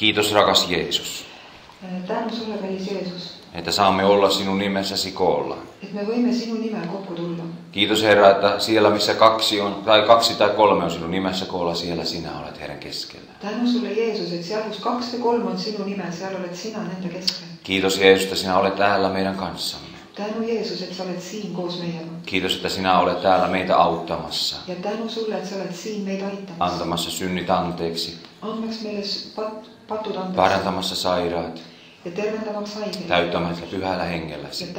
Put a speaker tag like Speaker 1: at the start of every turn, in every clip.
Speaker 1: Kiitos rakas Jeesus,
Speaker 2: tänu sulle, kallis Jeesus,
Speaker 1: että saamme olla sinun nimessäsi koolla.
Speaker 2: et me võime sinu nimel kokku tulla.
Speaker 1: Kiitos Herra, että siellä missä kaksi on, tai kaksi tai kolme on sinun nimessä koolla, siellä sinä olet Herran keskellä.
Speaker 2: tänu sulle, Jeesus, et seal, kus kaks või kolm on sinu nimel, seal oled sina nende keskel.
Speaker 1: Kiitos Jeesus, että sinä olet täällä meidän kanssamme.
Speaker 2: tänu, Jeesus, et sa oled siin koos meiega.
Speaker 1: Kiitos, että sinä olet täällä meitä auttamassa,
Speaker 2: ja tänu sulle, et sa oled siin meid aitamas.
Speaker 1: antamassa synnit anteeksi,
Speaker 2: andmaks meile s- pat-,
Speaker 1: parantamassa sairaat, täyttämässä pyhällä hengelläsi.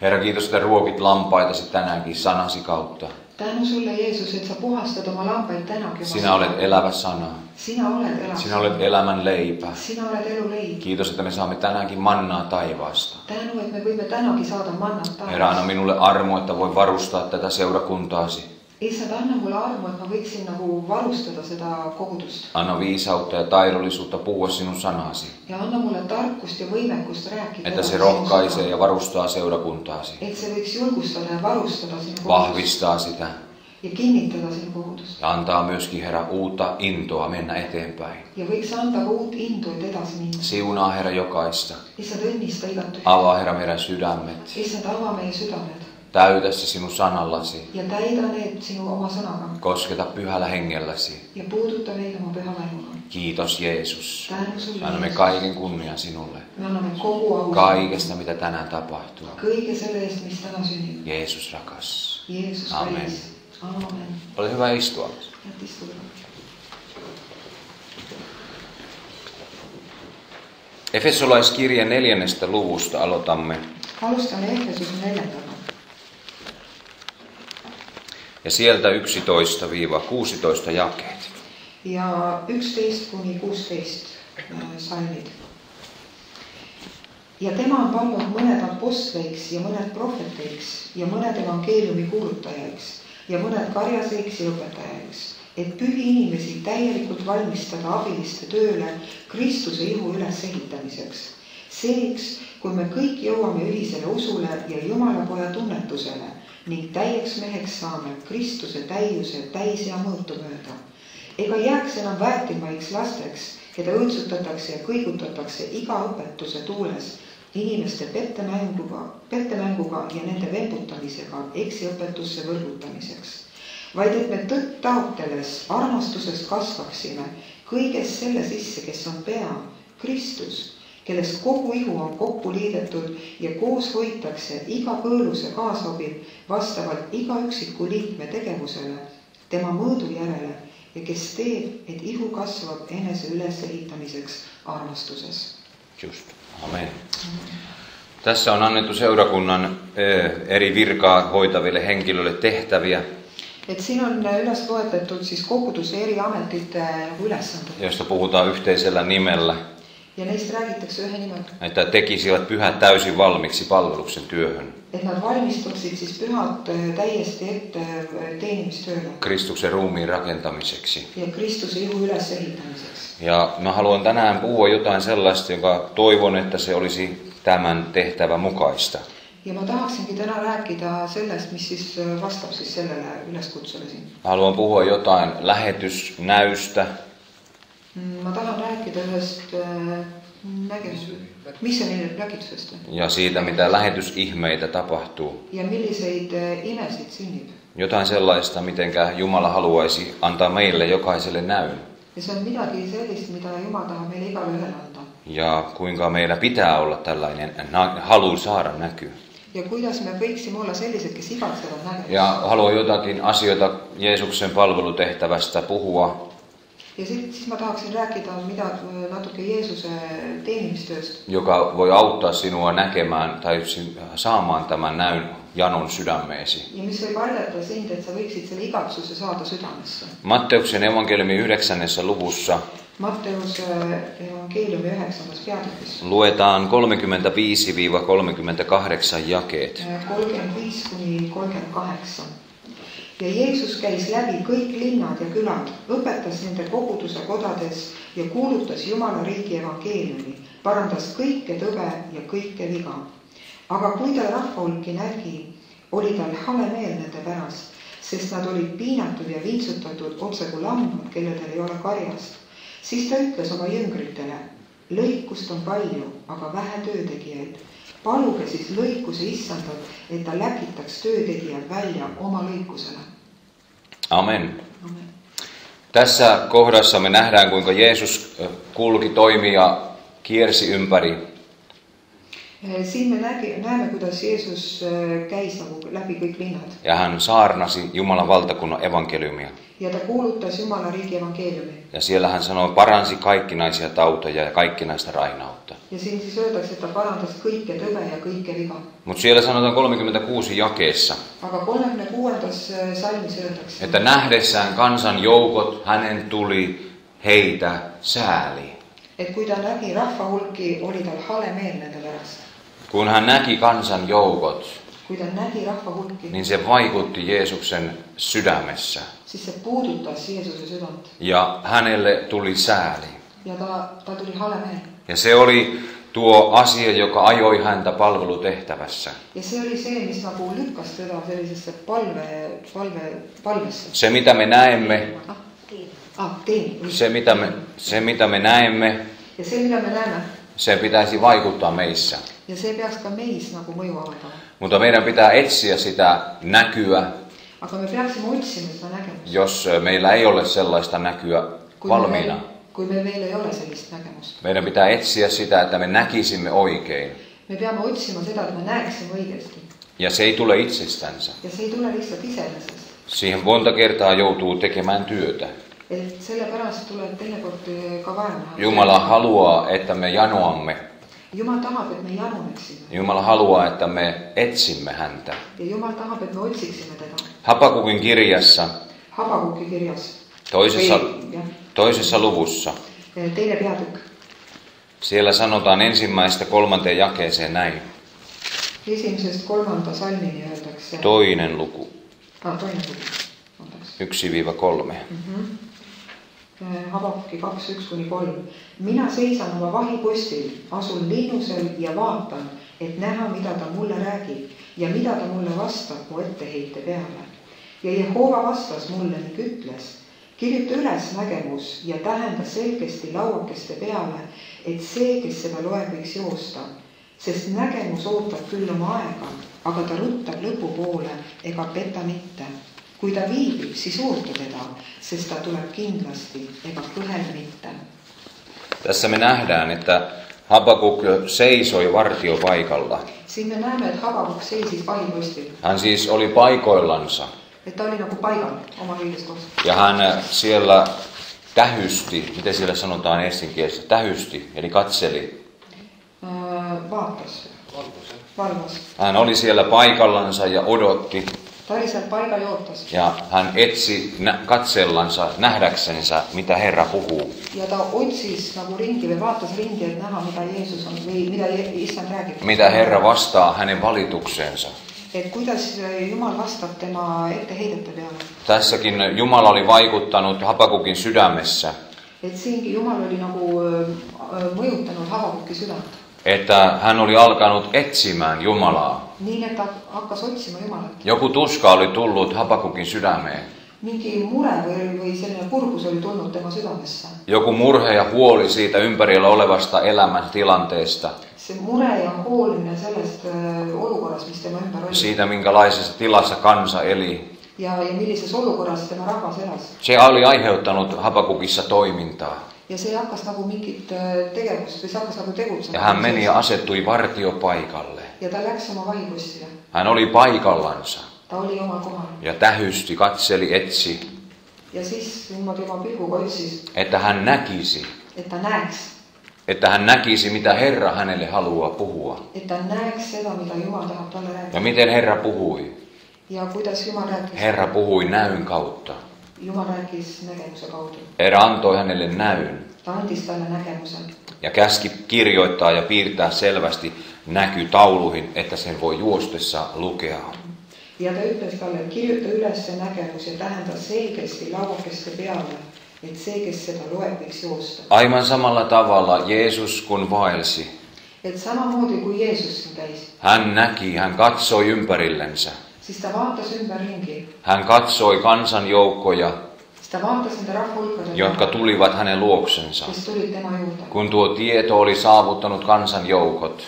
Speaker 1: Herra, kiitos, että ruokit lampaitasi tänäänkin sanasi kautta.
Speaker 2: tänu sulle, Jeesus, et sa puhastad oma lambaid tänagi.
Speaker 1: Sinä olet elävä sana.
Speaker 2: sina oled elas.
Speaker 1: Sinä olet elämän leipä.
Speaker 2: sina oled elu leib.
Speaker 1: Kiitos, että me saamme tänäänkin mannaa taivaasta.
Speaker 2: tänu, et me võime tänagi saada mannat
Speaker 1: Herra, anna minulle armo, että voi varustaa tätä seurakuntaasi.
Speaker 2: issand, anna mulle armu, et ma võiksin nagu varustada seda kogudust
Speaker 1: Anna viisautta ja taidollisuutta puhua sinun sanasi,
Speaker 2: ja anna mulle tarkust ja võimekust rääkida.
Speaker 1: että se rohkaisee ja varustaa seurakuntaasi,
Speaker 2: et see võiks julgustada ja varustada sinu kogudust
Speaker 1: vahvistaa sitä
Speaker 2: ja kinnitada sinu kogudust
Speaker 1: ja antaa myöskin Herra uutta intoa mennä eteenpäin.
Speaker 2: ja võiks anda ka uut indu, et edasi minna.
Speaker 1: Siunaa Herra jokaista.
Speaker 2: issand, õnnista igat üht.
Speaker 1: Avaa Herra meidän sydämet.
Speaker 2: issand, ava meie südamed
Speaker 1: Täytä se sinun sanallasi.
Speaker 2: ja täida need sinu oma sõnaga
Speaker 1: Kosketa pyhällä hengelläsi.
Speaker 2: ja puuduta meid oma püha vaimuga.
Speaker 1: Kiitos Jeesus.
Speaker 2: sulle.
Speaker 1: Annamme kaiken kunnian sinulle.
Speaker 2: me anname kogu au.
Speaker 1: Kaikesta mitä tänään tapahtuu.
Speaker 2: kõige selle eest, mis täna sünnib.
Speaker 1: Jeesus rakas.
Speaker 2: Jeesus
Speaker 1: Amen.
Speaker 2: kallis. aamen.
Speaker 1: Ole hyvä istua. Efesolaiskirje neljännestä luvusta aloitamme.
Speaker 2: alustame Ehvesuse neljandaga
Speaker 1: Ja sieltä 11-16 jakeet.
Speaker 2: ja üksteist kuni kuusteist äh, salmid. ja tema on pannud mõned apostleiks ja mõned prohveteiks ja mõned evangeeliumi kuulutajaiks ja mõned karjaseiks ja õpetajaiks, et pühi inimesi täielikult valmistada abiliste tööle Kristuse ihu ülesehitamiseks. seniks, kui me kõik jõuame ühisele usule ja Jumala poja tunnetusele ning täieks meheks saame Kristuse täiuse täisea mõõtu mööda ega jääks enam väetimaiks lasteks, keda õõtsutatakse ja kõigutatakse iga õpetuse tuules inimeste pettemänguga, pettemänguga ja nende vembutamisega eksiõpetusse võrgutamiseks. vaid et me tõtt taotledes armastuses kasvaksime kõiges selle sisse, kes on pea, Kristus, kellest kogu ihu on kokku liidetud ja koos hoitakse iga põõluse kaasabil vastavalt iga üksiku liikme tegevusele tema mõõdu järele ja kes teeb, et ihu kasvab enese ülesehitamiseks armastuses.
Speaker 1: Just. Amen. Tässä on annettu seurakunnan eri virkaa hoitaville henkilöille tehtäviä,
Speaker 2: et siin on üles loetletud siis koguduse eri ametite ülesanded
Speaker 1: joista puhutaan yhteisellä nimellä,
Speaker 2: ja neist räägitakse ühe nimega,
Speaker 1: että tekisivät pyhät täysin valmiiksi palveluksen työhön,
Speaker 2: et nad valmistuksid siis pühad äh, täiesti ette äh, teenimistööle
Speaker 1: Kristuksen ruumiin rakentamiseksi.
Speaker 2: ja Kristuse ihu ülesehitamiseks.
Speaker 1: Ja mä haluan tänään puhua jotain sellaista, joka toivon, että se olisi tämän tehtävän mukaista.
Speaker 2: ja ma tahaksingi täna rääkida sellest, mis siis äh, vastab siis sellele üleskutsele siin.
Speaker 1: Haluan puhua jotain lähetysnäystä,
Speaker 2: Mm, ma tahan rääkida ühest äh, nägemusest, missiooni läkitusest
Speaker 1: ja siitä, mitä lähetysihmeitä tapahtuu.
Speaker 2: ja milliseid äh, imesid sünnib.
Speaker 1: Jotain sellaista, mitenkä Jumala haluaisi antaa meille jokaiselle näyn.
Speaker 2: ja see on midagi sellist, mida Jumal tahab meile igale ühele anda.
Speaker 1: Ja kuinka meillä pitää olla tällainen halu saada näkyy.
Speaker 2: ja kuidas me võiksime olla sellised, kes igatsevad nägemust
Speaker 1: Ja haluan jotakin asioita Jeesuksen palvelutehtävästä puhua,
Speaker 2: ja siis, siis ma tahaksin rääkida mida natuke Jeesuse teenimistööst,
Speaker 1: joka voi auttaa sinua näkemään tai sin- saamaan tämän näyn janon sydämeesi.
Speaker 2: ja mis võib aidata sind, et sa võiksid selle igatsuse saada südamesse.
Speaker 1: Matteuksen evankeliumin yhdeksännessä luvussa
Speaker 2: Matteus äh, evangeeliumi üheksandas peatükis
Speaker 1: luetaan 35-38 jakeet.
Speaker 2: kolmkümmend viis kuni kolmkümmend kaheksa. Ja Jeesus käis läbi kõik linnad ja külad, õpetas nende koguduse kodades ja kuulutas Jumala riigi evangeeliumi, parandas kõike tõve ja kõike viga. aga kui ta rahva hulki nägi, oli tal hale meel nende pärast, sest nad olid piinatud ja vintsutatud otse kui lambad, kellel ei ole karjast. siis ta ütles oma jüngritele, lõikust on palju, aga vähe töötegijaid. Paluge siis lõikuse issandat, et ta läkitaks töötegijad välja oma lõikusele.
Speaker 1: Amen. Tässä kohdassa me nähdään, kuinka Jeesus ö, kulki, toimi ja kiersi ympäri.
Speaker 2: Eh, siin me nägi, näeme, kuidas Jeesus äh, käis nagu läbi kõik linnad
Speaker 1: Ja hän saarnasi Jumalan valtakunnan evankeliumia.
Speaker 2: ja ta kuulutas Jumala riigi evankeeliumi.
Speaker 1: Ja siellä hän sanoi, paransi kaikkinaisia tauteja ja kaikkinaista rainautta.
Speaker 2: ja siin siis öeldakse, et ta parandas kõike tõve ja kõike viga.
Speaker 1: Mutta siellä sanotaan 36 jakeessa,
Speaker 2: aga kolmekümne kuuendas äh, salmis öeldakse,
Speaker 1: että nähdessään kansan joukot hänen tuli heitä sääli.
Speaker 2: et kui ta nägi rahva hulki, oli tal hale meel nende pärast.
Speaker 1: Kun hän näki kansan joukot,
Speaker 2: kui rahva hulki,
Speaker 1: niin se vaikutti Jeesuksen sydämessä.
Speaker 2: siis se Jeesuse südant
Speaker 1: Ja hänelle tuli sääli.
Speaker 2: ja ta, ta tuli hale meel.
Speaker 1: Ja se oli tuo asia, joka ajoi häntä palvelutehtävässä.
Speaker 2: ja see oli see, mis nagu lükkas teda sellisesse palve, palve, palvesse.
Speaker 1: Se, mitä me näemme,
Speaker 2: ah, ah, teen.
Speaker 1: se, mitä me, se, mitä me näemme,
Speaker 2: ja see, mida me näeme
Speaker 1: se pitäisi vaikuttaa meissä.
Speaker 2: Ja see peaks ka meis nagu mõju avaldama.
Speaker 1: Mutta meidän pitää etsiä sitä näkyä,
Speaker 2: aga me peaksime otsima seda nägemust.
Speaker 1: jos meillä ei ole sellaista näkyä
Speaker 2: kui me,
Speaker 1: valmiina.
Speaker 2: kui meil veel ei ole sellist nägemust.
Speaker 1: Meidän pitää etsiä sitä, että me näkisimme oikein.
Speaker 2: me peame otsima seda, et me näeksime õigesti.
Speaker 1: Ja se ei tule itsestänsä.
Speaker 2: ja see ei tule lihtsalt iseenesest.
Speaker 1: Siihen monta kertaa joutuu tekemään työtä.
Speaker 2: et sellepärast tuleb teinekord ka näha.
Speaker 1: Jumala haluaa, että me janoamme.
Speaker 2: Jumal tahab, et me januneksime.
Speaker 1: Jumala haluaa, että me etsimme häntä.
Speaker 2: ja Jumal tahab, et me otsiksime teda.
Speaker 1: Hapakukin kirjassa
Speaker 2: Habakuki kirjas.
Speaker 1: toisessa,
Speaker 2: jah,
Speaker 1: toisessa luvussa,
Speaker 2: teine peatükk,
Speaker 1: siellä sanotaan ensimmäistä kolmanteen jakeeseen näin.
Speaker 2: esimesest kolmanda salmini öeldakse.
Speaker 1: Toinen luku,
Speaker 2: ah, toine lugu, vabandust.
Speaker 1: 1-3.
Speaker 2: Eh, Habakuki kaks, üks kuni kolm. mina seisan oma vahipostil, asun linnusel ja vaatan, et näha, mida ta mulle räägib ja mida ta mulle vastab mu etteheite peale. ja Jehova vastas mulle ning ütles, kirjuta üles nägemus ja tähenda selgesti lauakeste peale, et see, kes seda loeb, võiks joosta. sest nägemus ootab küll oma aega, aga ta ruttab lõpu poole ega peta mitte kui ta viibib, siis oota teda, sest ta tuleb kindlasti ega kõhele mitte.
Speaker 1: Tässä me nähdään, että Habakuk seisoi vartiopaikalla.
Speaker 2: siin me näeme, et Habakuk seisis vahipostil,
Speaker 1: Hän siis oli paikoillansa
Speaker 2: et ta oli nagu paigal oma kohas
Speaker 1: ja hän siellä tähysti, miten siellä sanotaan essinkielessä, tähysti, eli katseli.
Speaker 2: vaatas, valvas.
Speaker 1: Hän oli siellä paikallansa ja odotti
Speaker 2: ta oli seal paigal ja ootas
Speaker 1: ja hän etsi nä- katsellansa, nähdäksensä, mitä Herra puhuu.
Speaker 2: ja ta otsis nagu ringi või vaatas ringi, et näha, mida Jeesus on või mida Je- issand räägib.
Speaker 1: Mitä Herra vastaa hänen valitukseensa.
Speaker 2: et kuidas Jumal vastab tema etteheidete peale.
Speaker 1: Tässäkin Jumala oli vaikuttanut Habakukin sydämessä,
Speaker 2: et siingi Jumal oli nagu öö, öö, mõjutanud Habakuki südant.
Speaker 1: Että hän oli alkanut etsimään Jumalaa.
Speaker 2: nii et ta hakkas otsima Jumalat.
Speaker 1: Joku tuska oli tullut Habakukin sydämeen.
Speaker 2: mingi mure või, või selline kurbus oli tulnud tema südamesse.
Speaker 1: Joku murhe ja huoli siitä ympärillä olevasta elämäntilanteesta,
Speaker 2: see mure ja hoolimine sellest öö, olukorrast, mis tema ümber oli
Speaker 1: siitä minkälaisessa tilassa kansa eli.
Speaker 2: ja, ja millises olukorras tema rahvas elas.
Speaker 1: Se oli aiheuttanut Habakukissa toimintaa.
Speaker 2: Ja see hakkas nagu mingit tegevust või see hakkas nagu tegutsema.
Speaker 1: Ja hän meni ja asettui vartiopaikalle.
Speaker 2: ja ta läks oma vahipostile.
Speaker 1: Hän oli paikallansa
Speaker 2: ta oli omal kohal
Speaker 1: ja tähysti, katseli, etsi,
Speaker 2: ja siis niimoodi oma pilguga otsis,
Speaker 1: että hän näkisi,
Speaker 2: et ta näeks,
Speaker 1: että hän näkisi, mitä Herra hänelle haluaa puhua.
Speaker 2: et ta näeks seda, mida Jumal tahab talle
Speaker 1: Ja
Speaker 2: rääkida.
Speaker 1: miten Herra puhui?
Speaker 2: ja kuidas Jumal rääkis?
Speaker 1: Herra puhui näyn kautta.
Speaker 2: Jumal rääkis nägemuse kaudu.
Speaker 1: Herra antoi hänelle näyn
Speaker 2: nägemuse
Speaker 1: ja käski kirjoittaa ja piirtää selvästi näky tauluihin, että sen voi juostessa lukea.
Speaker 2: ja ta ütles talle, et kirjuta üles see nägemus ja tähenda selgesti lauakeste peale, et see, kes seda loeb, võiks joosta.
Speaker 1: Aivan samalla tavalla Jeesus kun vaelsi.
Speaker 2: et samamoodi kui Jeesus siin käis,
Speaker 1: Hän näki, hän katsoi ympärillensä.
Speaker 2: siis ta vaatas ümberringi,
Speaker 1: Hän katsoi kansanjoukkoja jotka tulivat hänen luoksensa. Kun tuo tieto oli saavuttanut kansan joukot,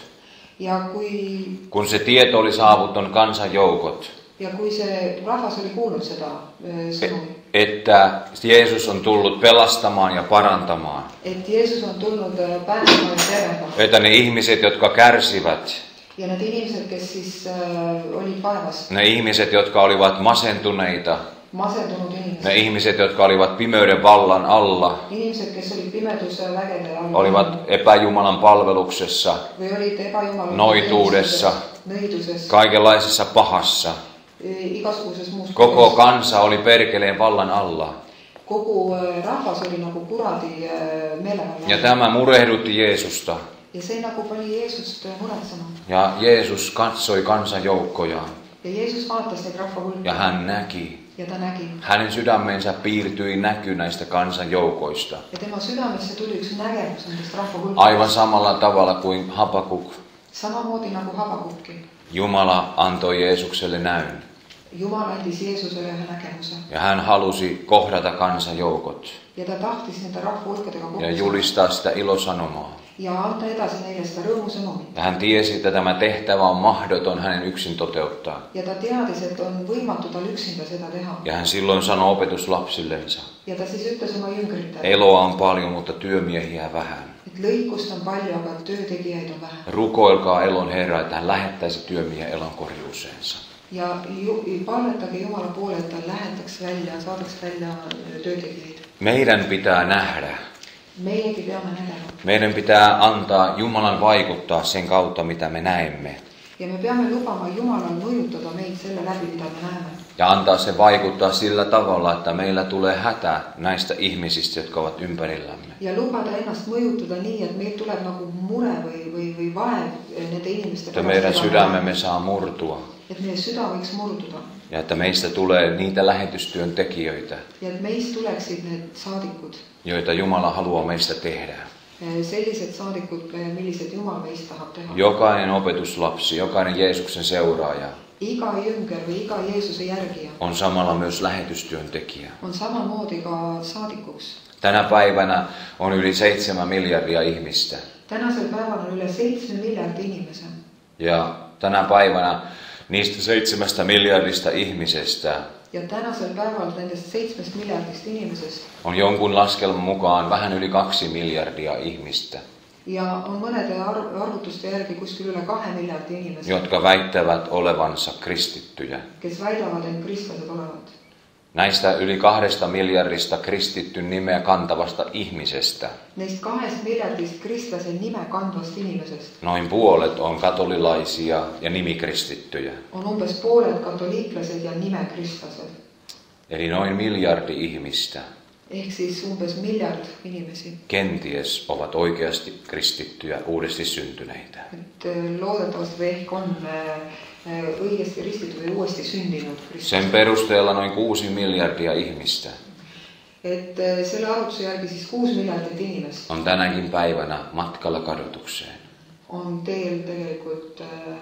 Speaker 2: ja kui
Speaker 1: kun se tieto oli saavuttanut kansan joukot,
Speaker 2: ja kui see rahvas oli kuulnud seda
Speaker 1: että Jeesus on tullut pelastamaan ja parantamaan,
Speaker 2: et Jeesus on tulnud öö, päästma ja
Speaker 1: että ne ihmiset, jotka kärsivät,
Speaker 2: ja need inimesed, kes siis olid vaevas,
Speaker 1: ne ihmiset, jotka olivat masentuneita,
Speaker 2: masendunud inimesed,
Speaker 1: ne ihmiset, jotka olivat pimeyden vallan alla,
Speaker 2: inimesed, kes olid pimeduse vägede all
Speaker 1: olivat epäjumalan palveluksessa,
Speaker 2: ebajumalate
Speaker 1: Noituudessa.
Speaker 2: nõiduses,
Speaker 1: kaikenlaisessa pahassa. Koko kansa oli perkeleen vallan alla.
Speaker 2: öö, rahvas oli nagu kuradi
Speaker 1: Ja tämä murehdutti Jeesusta.
Speaker 2: ja see nagu pani Jeesust öö, muretsema
Speaker 1: Ja Jeesus katsoi kansan joukkoja
Speaker 2: ja Jeesus vaatas neid
Speaker 1: ja hän näki.
Speaker 2: Ja ta nägi
Speaker 1: Hänen sydämensä piirtyi näky näistä kansan joukoista.
Speaker 2: ja tema südamesse tuli nägemus nendest rahvahulkadest
Speaker 1: Aivan samalla tavalla kuin Habakuk.
Speaker 2: samamoodi nagu Habakukki.
Speaker 1: Jumala antoi Jeesukselle näyn.
Speaker 2: Jumal andis Jeesusele ühe nägemuse
Speaker 1: Ja hän halusi kohdata kansan joukot
Speaker 2: ja ta tahtis
Speaker 1: ja julistaa sitä ilosanomaa.
Speaker 2: Ja anda edasi neile seda rõõmusõnumit.
Speaker 1: Ja hän tiesi, että tämä tehtävä on mahdoton hänen yksin toteuttaa.
Speaker 2: ja ta teadis, et on võimatu tal üksinda seda teha
Speaker 1: Ja hän silloin sanoi opetuslapsillensa,
Speaker 2: ja ta siis ütles oma jüngritele,
Speaker 1: eloa on paljon, mutta työmiehiä vähän.
Speaker 2: et lõikust on palju, aga töötegijaid on vähe
Speaker 1: Rukoilkaa elon Herra, että hän lähettäisi työmiehen elon korjuuseensa.
Speaker 2: ja ju, palvetage Jumala poole, et ta lähetaks välja, saadaks välja öö, töötegijaid.
Speaker 1: Meidän pitää nähdä, meidän pitää antaa Jumalan vaikuttaa sen kautta, mitä me näemme.
Speaker 2: ja me peame lubama Jumalal mõjutada meid selle läbi, mida me näeme
Speaker 1: Ja antaa se vaikuttaa sillä tavalla, että meillä tulee hätä näistä ihmisistä, jotka ovat ympärillämme.
Speaker 2: ja lubada ennast mõjutada nii, et meil tuleb nagu mure või, või, või vaev nende inimeste
Speaker 1: Että meidän sydämemme saa murtua.
Speaker 2: et meie süda võiks murduda
Speaker 1: Ja että meistä tulee niitä lähetystyön tekijöitä,
Speaker 2: ja et meist tuleksid need saadikud,
Speaker 1: joita Jumala haluaa meistä tehdä.
Speaker 2: sellised saadikud, millised Jumal meist tahab teha.
Speaker 1: Jokainen opetuslapsi, jokainen Jeesuksen seuraaja
Speaker 2: iga jünger või iga Jeesuse järgija
Speaker 1: on samalla myös lähetystyön tekijä.
Speaker 2: on samamoodi ka saadikuks.
Speaker 1: Tänä päivänä on yli seitsemän miljardia ihmistä.
Speaker 2: tänasel päeval on üle seitsme miljardi inimese
Speaker 1: Ja tänä päivänä niistä seitsemästä miljardista ihmisestä
Speaker 2: ja tänasel päeval nendest seitsmest miljardist inimesest
Speaker 1: on jonkun laskelman mukaan vähän yli kaksi miljardia ihmistä,
Speaker 2: ja on mõnede arv, arvutuste järgi kuskil üle kahe miljardi inimese,
Speaker 1: jotka väittävät olevansa kristittyjä.
Speaker 2: kes väidavad end kristlased olevat.
Speaker 1: Näistä yli kahdesta miljardista kristitty nimeä kantavasta ihmisestä
Speaker 2: Neist kahest miljardist kristlasen nime kandvast inimesest
Speaker 1: noin puolet on katolilaisia ja nimikristittyjä.
Speaker 2: on umbes pooled katoliiklased ja nimekristlased
Speaker 1: Eli noin miljardi ihmistä
Speaker 2: ehk siis umbes miljard inimesi.
Speaker 1: kenties ovat oikeasti kristittyjä, uudesti syntyneitä.
Speaker 2: et loodetavasti või ehk on äh, õigesti ristitud või uuesti sündinud kristlased.
Speaker 1: Sen perusteella noin kuusi miljardia ihmistä
Speaker 2: et äh, selle arvutuse järgi siis kuus miljardit inimest
Speaker 1: on tänäkin päivänä matkalla kadotukseen.
Speaker 2: on teel tegelikult äh,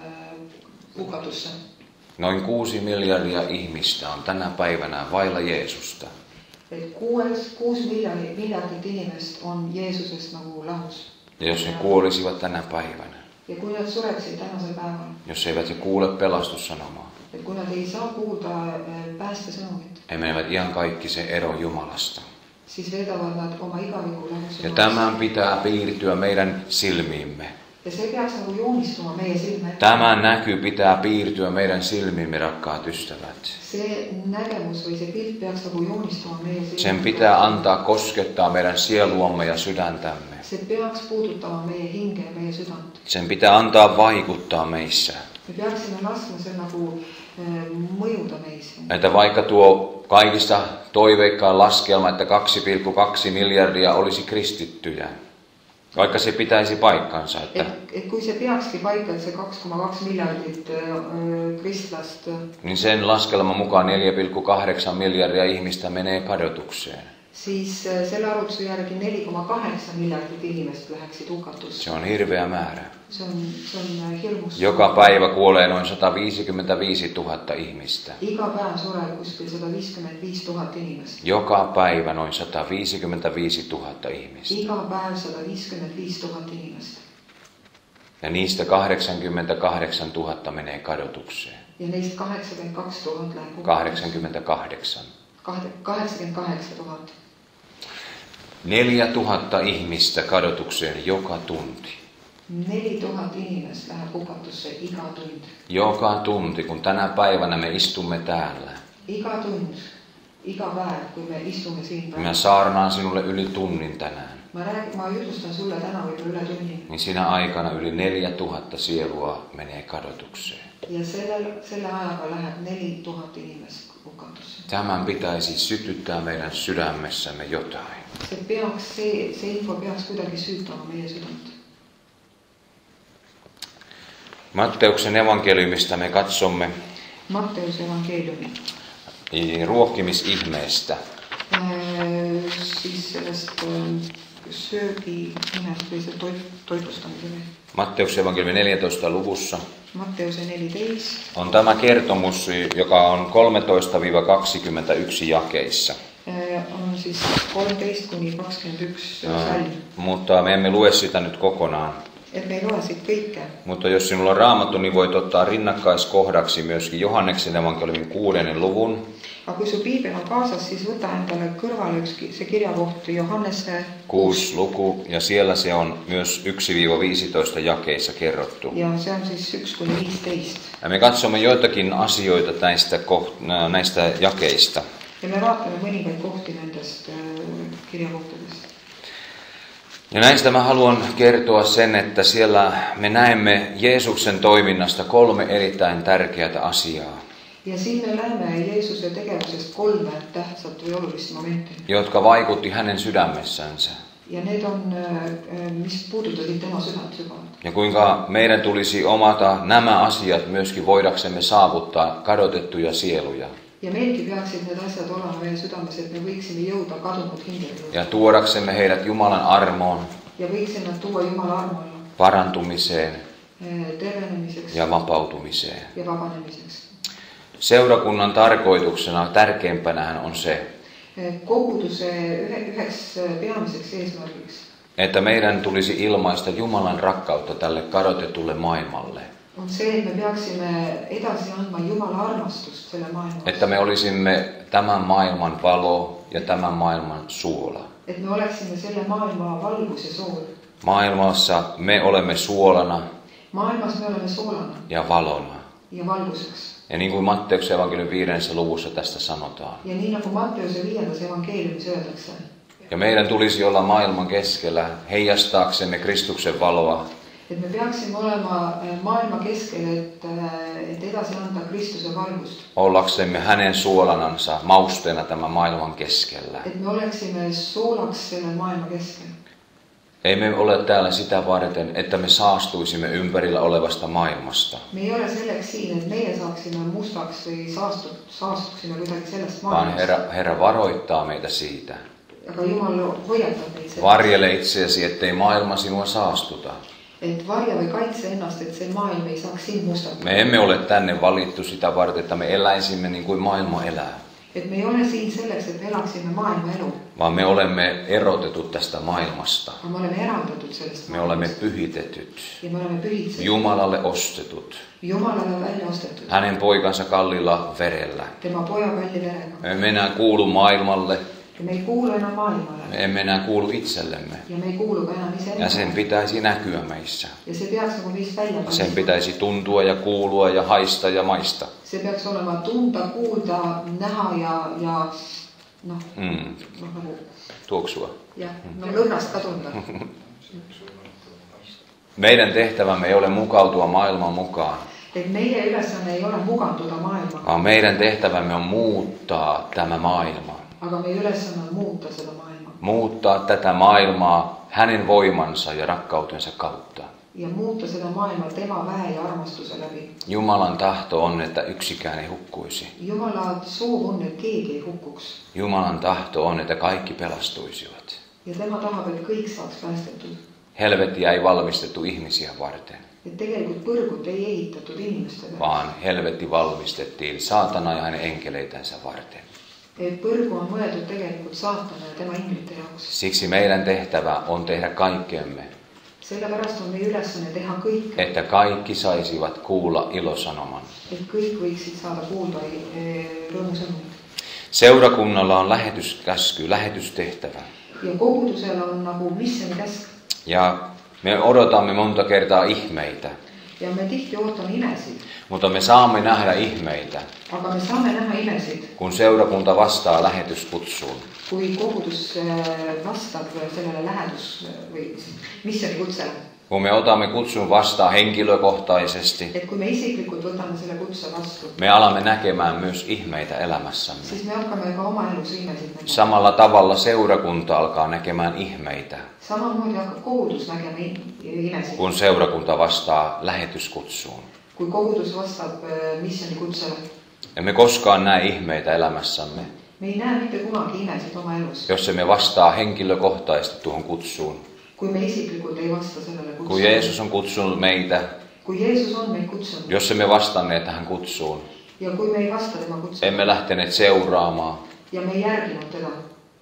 Speaker 2: hukatusse.
Speaker 1: Noin kuusi miljardia ihmistä on tänä päivänä vailla Jeesusta.
Speaker 2: et kuues, kuus miljardit, miljardit inimest on Jeesusest nagu lahus.
Speaker 1: Ja jos he kuolisivat tänä päivänä,
Speaker 2: ja kui nad sureksid tänasel päeval,
Speaker 1: jos eivät he kuule pelastussanomaa,
Speaker 2: et kui nad ei saa kuulda äh, päästesõnumit,
Speaker 1: he menevät ihan kaikki se ero Jumalasta.
Speaker 2: siis nad oma igaviku lahus
Speaker 1: Ja tämän pitää piirtyä meidän silmiimme.
Speaker 2: Ja see peaks nagu joonistuma meie silme ette.
Speaker 1: Tämä näky pitää piirtyä meidän silmiimme, rakkaat ystävät.
Speaker 2: see nägemus või see pilt peaks nagu meie silme
Speaker 1: Sen pitää antaa koskettaa meidän sieluamme ja sydäntämme.
Speaker 2: see peaks puudutama meie hinge ja meie südant.
Speaker 1: Sen pitää antaa vaikuttaa meissä.
Speaker 2: me peaksime laskma see nagu äh, mõjuda meis.
Speaker 1: Että vaikka tuo kaikista toiveikkaan laskelma, että 2,2 miljardia olisi kristittyjä, vaikka se pitäisi paikkansa, että,
Speaker 2: et, et kui see peakski koma kaks miljardit äh, kristlast,
Speaker 1: niin sen laskelman mukaan 4,8 miljardia ihmistä menee kadotukseen.
Speaker 2: Siis äh, selle arvutuse järgi neli koma kaheksa miljardit inimest läheksid hukatusse.
Speaker 1: Se on hirveä määrä.
Speaker 2: see on, see on äh, hirmus.
Speaker 1: Joka päivä kuolee noin 155 000 ihmistä.
Speaker 2: iga päev sureb kuskil sada viiskümmend viis tuhat inimest.
Speaker 1: Joka päivä noin 155 000 ihmistä.
Speaker 2: iga päev sada viiskümmend viis tuhat inimest.
Speaker 1: Ja niistä 88 000 menee kadotukseen.
Speaker 2: ja kaheksakümmend kaks tuhat läheb hukatusse.
Speaker 1: 88.
Speaker 2: kahde, kaheksakümmend kaheksa tuhat.
Speaker 1: 4000 ihmistä kadotukseen joka tunti.
Speaker 2: neli tuhat inimest läheb hukatusse iga tund.
Speaker 1: Joka tunti, kun tänä päivänä me istumme täällä.
Speaker 2: iga tund, iga päev, kui me istume siin
Speaker 1: Minä saarnaan sinulle yli tunnin tänään.
Speaker 2: ma räägin, ma jutustan sulle täna võib-olla üle tunni
Speaker 1: Niin sinä aikana yli 4000 sielua menee kadotukseen.
Speaker 2: ja sellel, selle ajaga läheb neli tuhat inimest hukatusse.
Speaker 1: Tämän pitäisi sytyttää meidän sydämessämme jotain.
Speaker 2: See peaks, see, see info peaks kuidagi süütama meie südant.
Speaker 1: Matteuksen evankeliumista me katsomme
Speaker 2: Matteuse evangeeliumi
Speaker 1: ruokkimisihmeestä.
Speaker 2: äh, siis sellest äh, söögimehest või see toit, toitlustamise mehe.
Speaker 1: Matteuksen evankeliumi 14 luvussa
Speaker 2: Matteuse neliteist
Speaker 1: on tämä kertomus, joka on 13-21 jakeissa.
Speaker 2: Äh, on siis kolmteist kuni kakskümmend üks salm.
Speaker 1: Mutta me emme lue sitä nyt kokonaan.
Speaker 2: et me ei loe siit kõike
Speaker 1: Mutta jos sinulla on raamattu, niin voit ottaa rinnakkaiskohdaksi myöskin Johanneksen evankeliumin kuudennen luvun,
Speaker 2: aga kui su piibel on kaasas, siis võta endale kõrvale üks ki- see kirjakoht Johannese
Speaker 1: kuusi luku, ja siellä se on myös 1-15 jakeissa kerrottu.
Speaker 2: ja see on siis üks kuni viisteist.
Speaker 1: Ja me katsomme joitakin asioita näistä, koht- näistä jakeista.
Speaker 2: Ja me vaatame mõningaid kohti nendest äh, kirjakohtadest.
Speaker 1: Ja näistä mä haluan kertoa sen, että siellä me näemme Jeesuksen toiminnasta kolme erittäin tärkeää asiaa,
Speaker 2: ja siin me näeme Jeesuse tegevusest kolme tähtsat või olulist momenti
Speaker 1: jotka vaikutti hänen sydämessänsä.
Speaker 2: ja need on, äh, mis puudutasid tema südant sügavalt.
Speaker 1: Ja kuinka meidän tulisi omata nämä asiat myöskin voidaksemme saavuttaa kadotettuja sieluja.
Speaker 2: Ja meilgi peaksid need asjad olema meie südames, et me võiksime jõuda kadunud hingede juurde
Speaker 1: Ja tuodaksemme heidät Jumalan armoon,
Speaker 2: ja võiksime nad tuua Jumala armolle
Speaker 1: parantumiseen
Speaker 2: äh, tervenemiseks
Speaker 1: ja vapautumiseen.
Speaker 2: ja vabanemiseks.
Speaker 1: Seurakunnan tarkoituksena tärkeimpänä on se,
Speaker 2: koguduse ühe, üheks peamiseks eesmärgiks
Speaker 1: että meidän tulisi ilmaista Jumalan rakkautta tälle kadotetulle maailmalle.
Speaker 2: On see, et me peaksime edasi andma Jumala armastust selle maailma
Speaker 1: Että me olisimme tämän maailman valo ja tämän maailman suola.
Speaker 2: et me oleksime selle maailma valgus ja sool.
Speaker 1: Maailmassa me olemme suolana
Speaker 2: maailmas me oleme soolana
Speaker 1: ja valona.
Speaker 2: ja valguseks.
Speaker 1: Ja niin kuin Matteuksen evankeliumin viidennessä luvussa tästä sanotaan.
Speaker 2: ja nii nagu Matteuse viiendas evangeeliumis öeldakse,
Speaker 1: Ja meidän tulisi olla maailman keskellä heijastaaksemme Kristuksen valoa
Speaker 2: et me peaksime olema äh, maailma keskel, et, äh, et edasi anda Kristuse valgust.
Speaker 1: ollaksemme hänen suolanansa mausteena tämän maailman keskellä.
Speaker 2: et me oleksime soolaks selle maailma keskel.
Speaker 1: Ei me ole täällä sitä varten, että me saastuisimme ympärillä olevasta maailmasta,
Speaker 2: me ei ole selleks siin, et meie saaksime mustaks või saastut, saastuksime kuidagi sellest
Speaker 1: vaan
Speaker 2: maailmast.
Speaker 1: Herra, Herra varoittaa meitä siitä.
Speaker 2: aga Jumal hoiatab meid sellest,
Speaker 1: Varjele itseäsi, ettei maailma sinua saastuta.
Speaker 2: Et varja või kaitse ennast, et see maailm ei saaks sind mustata.
Speaker 1: Me emme ole tänne valittu sitä varten, että me eläisimme niin kuin maailma elää,
Speaker 2: et me ei ole siin selleks, et me elaksime maailma elu,
Speaker 1: vaan me olemme erotetut tästä maailmasta.
Speaker 2: aga me oleme eraldatud sellest
Speaker 1: Me olemme pyhitetyt,
Speaker 2: ja me oleme pühitsetud,
Speaker 1: Jumalalle ostetut,
Speaker 2: Jumalale välja ostetud,
Speaker 1: hänen poikansa kallilla verellä.
Speaker 2: tema poja kalli verega.
Speaker 1: Me emme enää kuulu maailmalle,
Speaker 2: ja me ei kuulu enam maailmale
Speaker 1: me emme enää kuulu itsellemme.
Speaker 2: ja me ei kuulu enam
Speaker 1: Ja sen pitäisi näkyä meissä.
Speaker 2: ja meist välja
Speaker 1: Sen pitäisi tuntua ja kuulua ja haista ja maista.
Speaker 2: see peaks olema tunda, kuulda, näha ja, ja noh,
Speaker 1: Mm,
Speaker 2: noh nagu
Speaker 1: tuoksua.
Speaker 2: jah, no lõhnast ka tunda.
Speaker 1: Meidän tehtävämme ei ole mukautua maailman mukaan,
Speaker 2: et meie ülesanne ei ole muganduda maailmaga,
Speaker 1: vaan meidän tehtävämme on muuttaa tämä maailma.
Speaker 2: Aga meie ülesanne on muuta seda maailma.
Speaker 1: Muuttaa tätä maailmaa hänen voimansa ja rakkautensa kautta.
Speaker 2: ja muutta seda maailma tema väe ja armastuse läbi.
Speaker 1: Jumalan tahto on, että yksikään ei hukkuisi.
Speaker 2: Jumala soov on, et keegi ei hukkuks
Speaker 1: Jumalan tahto on, että kaikki pelastuisivat.
Speaker 2: ja tema tahab, et kõik saaks päästetud.
Speaker 1: Helvettiä ei valmistettu ihmisiä varten,
Speaker 2: et tegelikult põrgut ei ehitatud inimeste peale,
Speaker 1: vaan helvetti valmistettiin saatana ja hänen enkeleitänsä varten. Siksi meidän tehtävä on tehdä kaikkemme,
Speaker 2: sellepärast on meie ülesanne teha kõik,
Speaker 1: että kaikki saisivat kuulla ilosanoman.
Speaker 2: et kõik võiksid saada kuulda eh, rõõmusõnumit.
Speaker 1: Seurakunnalla on lähetyskäsky, lähetystehtävä.
Speaker 2: ja kogudusel on nagu missionikäsk
Speaker 1: Ja me odotamme monta kertaa ihmeitä,
Speaker 2: ja me tihti ootame imesid,
Speaker 1: mutta me saamme nähdä ihmeitä,
Speaker 2: aga me saame näha imesid,
Speaker 1: kun seurakunta vastaa lähetyskutsuun.
Speaker 2: kui kogudus eh, vastab sellele lähedus või missionikutsele.
Speaker 1: Kun me otamme kutsun vastaan henkilökohtaisesti,
Speaker 2: et kui me võtame selle kutse vastu,
Speaker 1: me alamme näkemään myös ihmeitä elämässämme.
Speaker 2: siis me ka oma elus.
Speaker 1: Samalla tavalla seurakunta alkaa näkemään ihmeitä,
Speaker 2: samamoodi hakkab kogudus nägema i- imesid,
Speaker 1: kun seurakunta vastaa lähetyskutsuun.
Speaker 2: kui kogudus vastab eh, missionikutsele.
Speaker 1: Emme koskaan näe ihmeitä elämässämme,
Speaker 2: me ei näe mitte kunagi imesid oma elus,
Speaker 1: jos emme vastaa henkilökohtaisesti tuohon kutsuun.
Speaker 2: Kui
Speaker 1: Kun. Jeesus on kutsunut meitä,
Speaker 2: kui Jeesus on meid kutsunud
Speaker 1: jos emme vastanneet tähän kutsuun, emme lähteneet seuraamaan,
Speaker 2: ja me ei järginud teda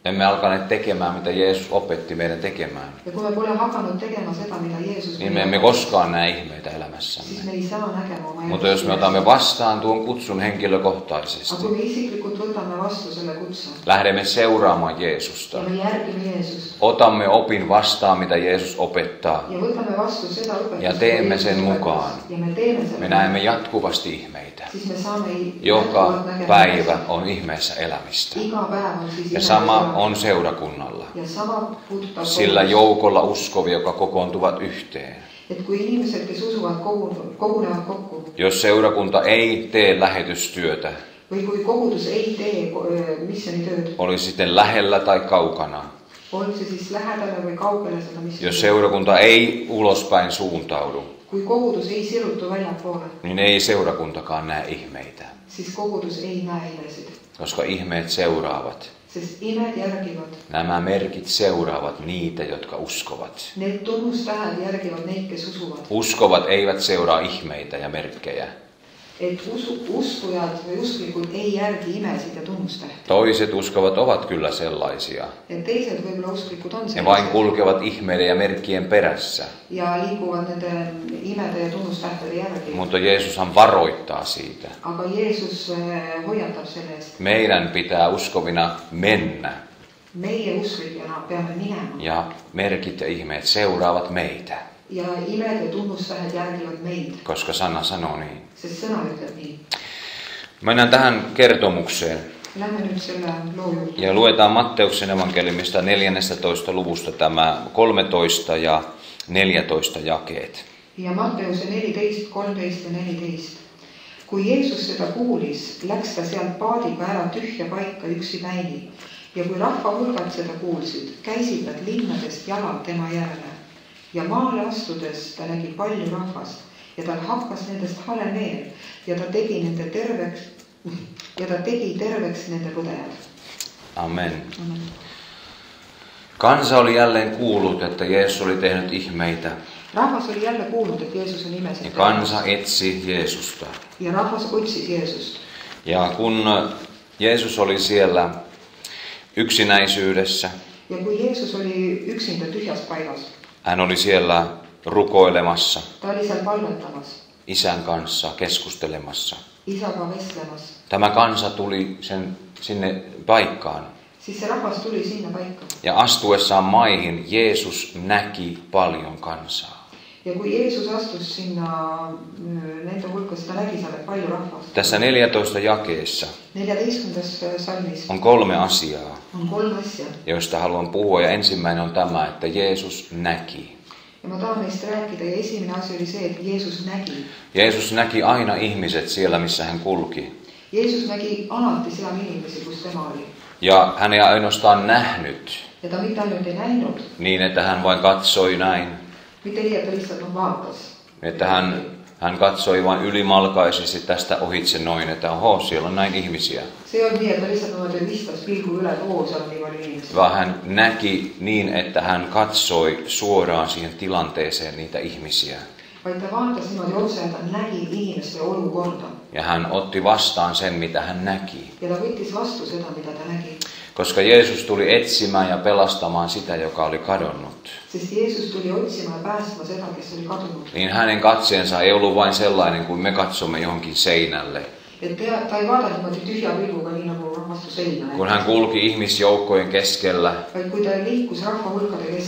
Speaker 1: emme alkaneet tekemään, mitä Jeesus opetti meidän tekemään,
Speaker 2: ja kui me pole hakanud tegema seda, mida Jeesus
Speaker 1: niin me emme koskaan näe ihmeitä
Speaker 2: siis
Speaker 1: elämässämme.
Speaker 2: me ei saa oma
Speaker 1: Mutta jos me otamme vastaan tuon kutsun henkilökohtaisesti,
Speaker 2: kui me vastu selle kutse
Speaker 1: lähdemme seuraamaan Jeesusta,
Speaker 2: ja me Jeesust
Speaker 1: otamme opin vastaan, mitä Jeesus opettaa,
Speaker 2: ja võtame vastu seda õpetust,
Speaker 1: Ja teemme sen
Speaker 2: Jeesus
Speaker 1: mukaan.
Speaker 2: ja me teeme selle
Speaker 1: me näemme jatkuvasti ihmeitä. Joka päivä on ihmeessä elämistä.
Speaker 2: siis
Speaker 1: Ja sama on seurakunnalla. Sillä joukolla uskovia, jotka kokoontuvat yhteen. Jos seurakunta ei tee lähetystyötä, oli sitten lähellä tai kaukana,
Speaker 2: siis
Speaker 1: jos seurakunta ei ulospäin suuntaudu,
Speaker 2: kui kogudus ei sirutu väljapoole,
Speaker 1: niin ei seurakuntakaan näe ihmeitä,
Speaker 2: siis kogudus ei näe imesid,
Speaker 1: koska ihmeet seuraavat.
Speaker 2: sest imed järgivad.
Speaker 1: Nämä merkit seuraavat niitä, jotka uskovat.
Speaker 2: Need tunnustähed järgivad neid, kes usuvad.
Speaker 1: Uskovat eivät seuraa ihmeitä ja merkkejä.
Speaker 2: Et usu, uskujad või usklikud ei järgi imesid ja tunnustähti.
Speaker 1: Toiset uskovat ovat kyllä sellaisia.
Speaker 2: et teised võib-olla usklikud on
Speaker 1: Ne vain kulkevat ihmeiden ja merkkien perässä.
Speaker 2: ja liiguvad nende imede ja tunnustähtede järgi.
Speaker 1: Mutta Jeesushan varoittaa siitä.
Speaker 2: aga Jeesus äh, hoiatab selle eest.
Speaker 1: Meidän pitää uskovina mennä
Speaker 2: meie usklikena peame minema
Speaker 1: ja merkit ja ihmeet seuraavat meitä,
Speaker 2: ja imed ja tunnustähed järgivad meid,
Speaker 1: koska sana sanoo niin.
Speaker 2: Sest sõna ütleb nii.
Speaker 1: Mennään tähän kertomukseen
Speaker 2: Lähme nüüd selle loo juurde
Speaker 1: ja luetaan Matteuksen evankeliumista 14. luvusta tämä 13 ja 14 jakeet.
Speaker 2: ja Matteuse neliteist, kolmteist ja neliteist. kui Jeesus seda kuulis, läks ta sealt paadiga ära tühja paika üksi päini ja kui rahva hulgad seda kuulsid, käisid nad linnadest jalal tema järele ja maale astudes ta nägi palju rahvast ja tal hakkas nendest hale meel ja ta tegi nende terveks ja ta tegi terveks nende põdejad.
Speaker 1: Amen. Kansa oli jälleen kuullut, että Jeesus oli tehnyt ihmeitä
Speaker 2: rahvas oli jälle kuulnud, et Jeesus on
Speaker 1: ja
Speaker 2: imesid
Speaker 1: kansa etsi Jeesusta.
Speaker 2: ja rahvas otsis Jeesust
Speaker 1: Ja kun Jeesus oli siellä yksinäisyydessä,
Speaker 2: ja kui Jeesus oli üksinda tühjas paigas,
Speaker 1: hän oli siellä rukoilemassa isän kanssa, keskustelemassa. Tämä kansa tuli sen, sinne paikkaan
Speaker 2: siis see rahvas tuli sinna paika
Speaker 1: ja astuessaan maihin Jeesus näki paljon kansaa.
Speaker 2: ja kui Jeesus astus sinna öö, nende hulka, siis ta nägi seal palju rahvast.
Speaker 1: Tässä 14 jakeessa
Speaker 2: neljateistkümnendas salmis
Speaker 1: on kolme asiaa,
Speaker 2: on kolm asja
Speaker 1: joista haluan puhua ja ensimmäinen on tämä, että Jeesus näki.
Speaker 2: Ja ma tahan neist rääkida ja esimene asi oli see, et Jeesus nägi.
Speaker 1: Jeesus näki aina ihmiset siellä, missä hän kulki.
Speaker 2: Jeesus nägi alati seal inimesi, kus tema oli
Speaker 1: Ja hän ei ainoastaan nähnyt
Speaker 2: ja ta mitte ainult ei näinud,
Speaker 1: niin, että hän vain katsoi näin,
Speaker 2: mitte nii, et ta lihtsalt noh vaatas.
Speaker 1: Että hän, hän katsoi vain ylimalkaisesti tästä ohitse noin, että oho, siellä on näin ihmisiä.
Speaker 2: seal on nii palju inimesi.
Speaker 1: Vaan hän näki niin, että hän katsoi suoraan siihen tilanteeseen niitä ihmisiä. Ja hän otti vastaan sen, mitä hän näki.
Speaker 2: ja ta võttis vastu seda, mida ta nägi.
Speaker 1: Koska Jeesus tuli etsimään ja pelastamaan sitä, joka oli kadonnut. Niin hänen katseensa ei ollut vain sellainen kuin me katsomme johonkin seinälle.
Speaker 2: et tea, ta ei vaadanud niimoodi tühja pilguga, nii nagu vastu seina
Speaker 1: Kun hän kulki ihmisjoukkojen keskellä,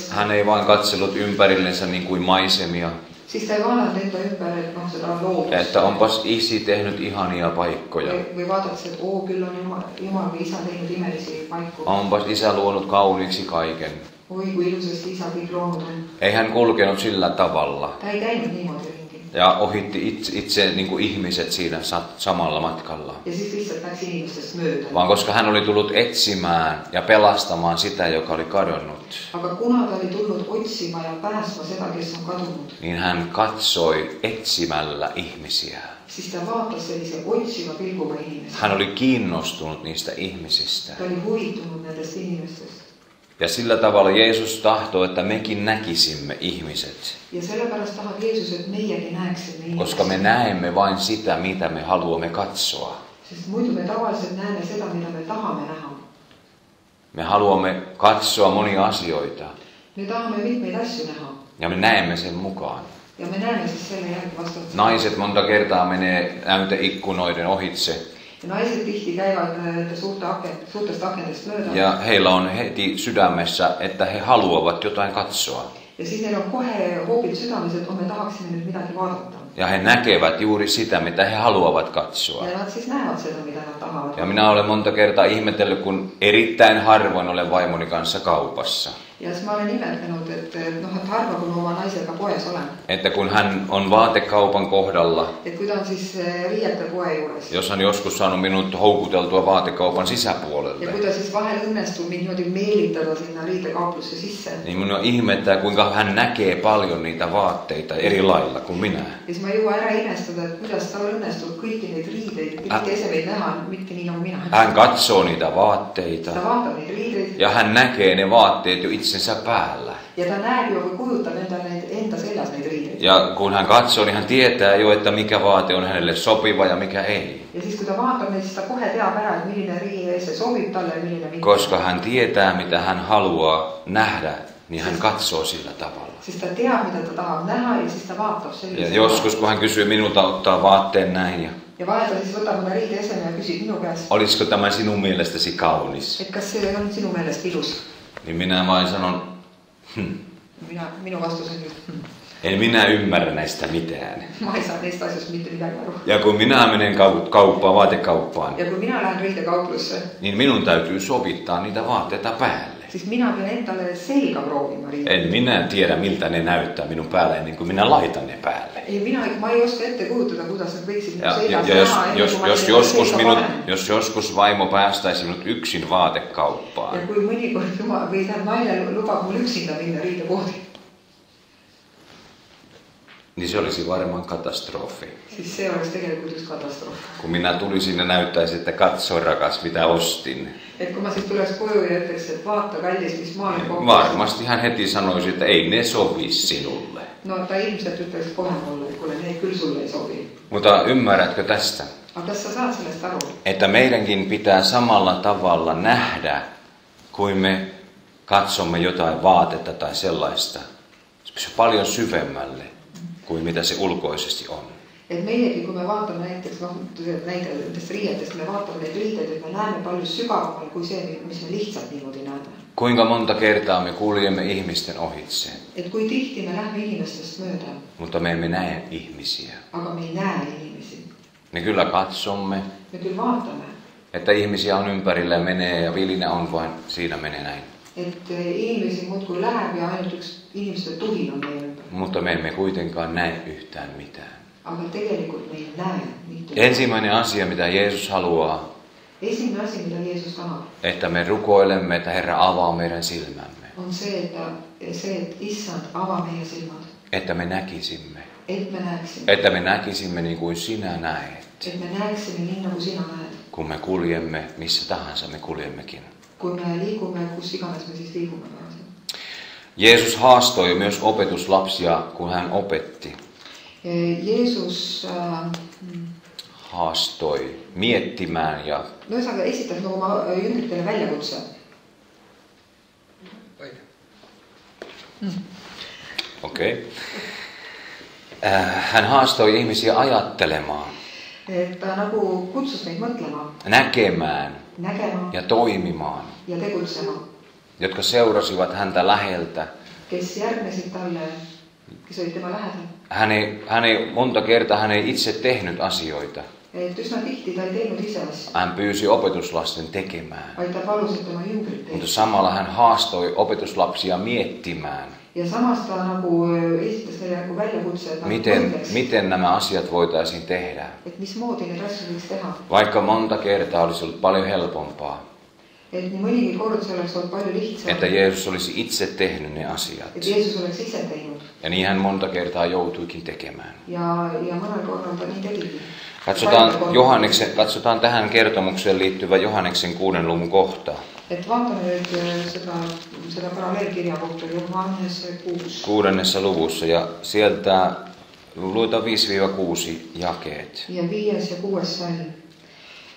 Speaker 1: hän ei vain katsellut ympärillensä niin kuin maisemia,
Speaker 2: siis enda ümber, et noh, seda loodust
Speaker 1: että onpas isi tehnyt ihania paikkoja.
Speaker 2: või, või vaadates, et oo, küll on jumal, jumal või isa teinud imelisi paiku.
Speaker 1: Onpas isä luonut kauniiksi kaiken.
Speaker 2: oi kui ilusasti isa kõik loonud on.
Speaker 1: Ei hän kulkenut sillä tavalla
Speaker 2: ta ei käinud niimoodi
Speaker 1: ja ohitti itse, itse niin kuin ihmiset siinä sa- samalla matkalla.
Speaker 2: ja siis inimestest mööda.
Speaker 1: Vaan koska hän oli tullut etsimään ja pelastamaan sitä, joka oli kadonnut,
Speaker 2: aga kuna ta oli tulnud otsima ja seda, kes on kadunud,
Speaker 1: niin hän katsoi etsimällä ihmisiä.
Speaker 2: siis ta otsiva.
Speaker 1: Hän oli kiinnostunut niistä ihmisistä. Ja sillä tavalla Jeesus tahtoo, että mekin näkisimme ihmiset,
Speaker 2: ja sellepärast tahab Jeesus, et meiegi näeksime
Speaker 1: koska me näemme vain sitä, mitä me haluamme katsoa.
Speaker 2: sest muidu me tavaliselt näeme seda, mida me tahame näha.
Speaker 1: Me haluamme katsoa monia asioita
Speaker 2: me tahame mitmeid asju näha
Speaker 1: ja me näemme sen mukaan.
Speaker 2: ja me näeme siis selle järgi vastavalt.
Speaker 1: Naiset monta kertaa menee näyteikkunoiden ohitse
Speaker 2: ja naised tihti käivad nende suurte aken, mööda
Speaker 1: ja heillä on heti sydämessä, että he haluavat jotain katsoa.
Speaker 2: ja siis neil on kohe hoopid südames, et oh, me tahaksime nüüd midagi vaadata.
Speaker 1: Ja he näkevät juuri sitä, mitä he haluavat katsoa.
Speaker 2: ja siis näevad seda, mida nad tahavad
Speaker 1: Ja minä olen monta kertaa ihmetellyt, kun erittäin harvoin olen vaimoni kanssa kaupassa.
Speaker 2: Ja siis ma olen imetlenud, et et noh, et harva, ma oma naisega poes olen,
Speaker 1: Että kun hän on vaatekaupan kohdalla,
Speaker 2: et ta on siis eh, riiete poe juures
Speaker 1: jos hän joskus saanut minut houkuteltua vaatekaupan
Speaker 2: ja
Speaker 1: sisäpuolelle,
Speaker 2: kui ta siis vahel õnnestub mind niimoodi meelitada sinna riidekauplusse sisse,
Speaker 1: niin minun ihmettää, kuinka hän näkee paljon niitä vaatteita eri lailla kuin minä.
Speaker 2: ja siis ei jõua ära imestada, et kuidas tal õnnestub kõiki neid riideid, kõiki esemeid näha, mitte nii nagu mina.
Speaker 1: Hän katsoo niitä vaatteita. Ja hän näkee ne vaatteet jo itsensä päällä.
Speaker 2: ja.
Speaker 1: Ja kun hän katsoo, niin hän tietää jo, että mikä vaate on hänelle sopiva ja mikä ei.
Speaker 2: ja siis, ta vaatab neid, siis ta kohe teab ära, et milline riiese sobib talle ja milline mitte.
Speaker 1: Koska hän tietää, mitä hän haluaa nähdä, niin hän katsoo sillä tavalla.
Speaker 2: siis teab, mida ta tahab näha ja siis ta vaatab
Speaker 1: Ja joskus, kun hän kysyy minulta ottaa vaatteen näin, ja
Speaker 2: ja vahel ta siis võtab mõne riideeseme ja küsib minu käest,
Speaker 1: olisiko tämä sinun mielestäsi kaunis?
Speaker 2: et kas see on sinu meelest ilus.
Speaker 1: Niin minä vain sanon, hm,
Speaker 2: mina, minu vastus on nüüd hm,,
Speaker 1: en minä ymmärrä näistä mitään.
Speaker 2: ma ei saa asjust mitte midagi aru.
Speaker 1: Ja kun minä menen kau- kauppaan, vaatekauppaan,
Speaker 2: ja kui mina lähen riidekauplusse,
Speaker 1: niin minun täytyy sovittaa niitä vaatteita päälle.
Speaker 2: Siis mina pean endale selga proovima riideid.
Speaker 1: En minä tiedä, miltä ne näyttää minun päälle ennen kuin minä laitan ne päälle.
Speaker 2: ei mina, ma ei oska ette kujutada, kuidas nad võiksid
Speaker 1: Ja, ja, ja jos, jos, jos, joskus minut, jos joskus vaimo päästäisi minut yksin vaatekauppaan,
Speaker 2: ja kui mõnikord jumal või tähendab naine lubab mul üksinda minna riidepoodi,
Speaker 1: niin se olisi varmaan katastrofi.
Speaker 2: siis see oleks tegelikult üks katastroof.
Speaker 1: Kun minä tulisin ja näyttäisin, että katso rakas, mitä ostin.
Speaker 2: et kui ma siis tuleks koju ja ütleks, et vaata, kallis, mis ma olen kokku
Speaker 1: Varmasti hän heti sanoisi, että ei ne sovi sinulle.
Speaker 2: no ta ilmselt ütleks kohe mulle, et kuule, need küll sulle ei sobi.
Speaker 1: Mutta ymmärrätkö tästä?
Speaker 2: aga kas sa saad sellest aru,
Speaker 1: Että meidänkin pitää samalla tavalla nähdä, kuin me katsomme jotain vaatetta tai sellaista. Se paljon syvemmälle kuin mitä se ulkoisesti on.
Speaker 2: et meiegi, kui me vaatame näiteks noh, näide nendest riietest, me vaatame neid riideid, et me näeme palju sügavamal kui see, mis me lihtsalt niimoodi näeme.
Speaker 1: Kuinka monta kertaa me kuljemme ihmisten ohitse,
Speaker 2: et kui tihti me lähme inimestest mööda,
Speaker 1: mutta me emme näe ihmisiä.
Speaker 2: aga me ei näe inimesi.
Speaker 1: Me kyllä katsomme,
Speaker 2: me küll vaatame,
Speaker 1: että ihmisiä on ympärillä ja menee ja vilinä on vain siinä menee näin.
Speaker 2: Et inimesi muudkui läheb ja ainult üks inimeste tuhin on.
Speaker 1: Mutta me emme kuitenkaan näe yhtään mitään.
Speaker 2: aga tegelikult me ei näe mitte.
Speaker 1: Ensimmäinen asia, mitä Jeesus haluaa,
Speaker 2: esimene asi, mida Jeesus tahab,
Speaker 1: että me rukoilemme, että Herra avaa meidän silmämme.
Speaker 2: on see, et ta, see, et issand, ava meie silmad.
Speaker 1: että me näkisimme.
Speaker 2: et me näeksime,
Speaker 1: Että me näkisimme niin kuin sinä näet,
Speaker 2: et me näeksime nii, nagu sina näed,
Speaker 1: kun me kuljemme missä tahansa me kuljemmekin.
Speaker 2: Kui me liigume, kus iganes me siis liigume.
Speaker 1: Jeesus haastoi myös opetuslapsia, kun hän opetti.
Speaker 2: Jeesus äh,
Speaker 1: Haastoi miettimään ja
Speaker 2: no ühesõnaga esitas nagu oma jüngritele väljakutse,
Speaker 1: okei. Okay. Hän haastoi ihmisiä ajattelemaan,
Speaker 2: et ta nagu kutsus neid mõtlema,
Speaker 1: näkemään ja toimimaan, jotka seurasivat häntä läheltä. Hän ei, hän ei, monta kertaa hän ei itse tehnyt asioita. Hän pyysi opetuslasten tekemään. Mutta samalla hän haastoi opetuslapsia miettimään,
Speaker 2: ja samas ta nagu esitas neile nagu väljakutse, et
Speaker 1: miten, miten nämä asiat voitaisiin tehdä.
Speaker 2: et mismoodi neid asju võiks teha.
Speaker 1: Vaikka monta kertaa olisi ollut paljon helpompaa,
Speaker 2: et nii mõnigi kord see oleks olnud palju lihtsam
Speaker 1: että, Jeesus olisi itse tehnyt ne asiat.
Speaker 2: et Jeesus oleks ise teinud
Speaker 1: Ja niin hän monta kertaa joutuikin tekemään.
Speaker 2: ja, ja mõnel korral ta nii tegikin.
Speaker 1: Katsotaan, Johanneksen, katsotaan tähän kertomukseen liittyvä Johanneksen kuuden luvun kohta.
Speaker 2: et vaatame nüüd öö, seda, seda paralleelkirja kohta Johannese kuus
Speaker 1: Kuudennessa luvussa ja sieltä luetaan 5-6 jakeet.
Speaker 2: ja viies ja kuues salm.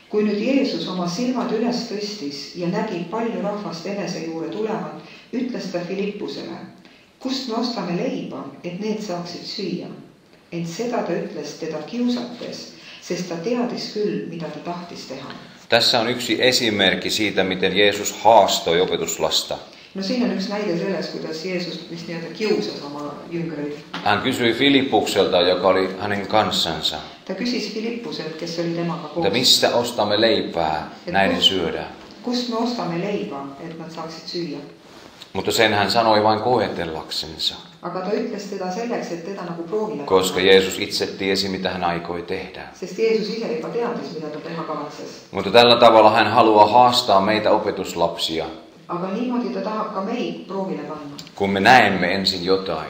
Speaker 2: kui nüüd Jeesus oma silmad üles tõstis ja nägi palju rahvast enese juurde tulevat, ütles ta Philippusele, kust me ostame leiba, et need saaksid süüa. ent seda ta ütles teda kiusates, sest ta teadis küll, mida ta tahtis teha.
Speaker 1: Tässä on yksi esimerkki siitä, miten Jeesus haastoi opetuslasta.
Speaker 2: no siin on üks näide sellest, kuidas Jeesus vist nii-öelda kiusas oma jüngreid.
Speaker 1: Hän kysyi Filippukselta, joka oli hänen kanssansa,
Speaker 2: ta küsis Philippuselt, kes oli temaga
Speaker 1: että
Speaker 2: koos,
Speaker 1: mistä ostamme leipää näiden syödä.
Speaker 2: kust me ostame leiba, et nad saaksid süüa.
Speaker 1: Mutta sen hän sanoi vain koetellaksensa, koska Jeesus itse tiesi, mitä hän aikoi tehdä. Mutta tällä tavalla hän haluaa haastaa meitä opetuslapsia, kun me näemme ensin jotain.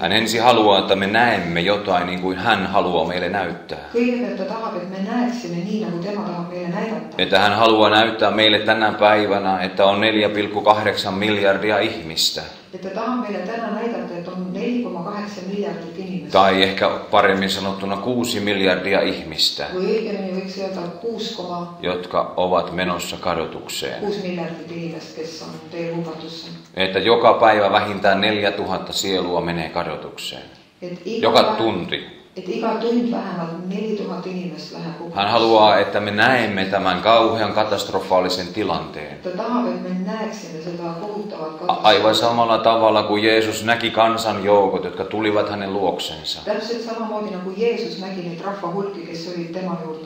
Speaker 1: Hän ensin haluaa, että me näemme jotain niin kuin hän haluaa meille näyttää. Että hän haluaa näyttää meille tänä päivänä, että on 4,8 miljardia ihmistä.
Speaker 2: Et ta tahab meile täna näidata, et on neli koma kaheksa miljardit inimest.
Speaker 1: Tai ehkä paremmin sanottuna 6 miljardia ihmistä, jotka ovat menossa kadotukseen.
Speaker 2: kuus miljardit inimest, kes on hukatusse.
Speaker 1: Että joka päivä vähintään 4000 sielua menee kadotukseen. Joka tunti. Hän haluaa, että me näemme tämän kauhean katastrofaalisen tilanteen. Aivan samalla tavalla kuin Jeesus näki kansan joukot, jotka tulivat hänen luoksensa.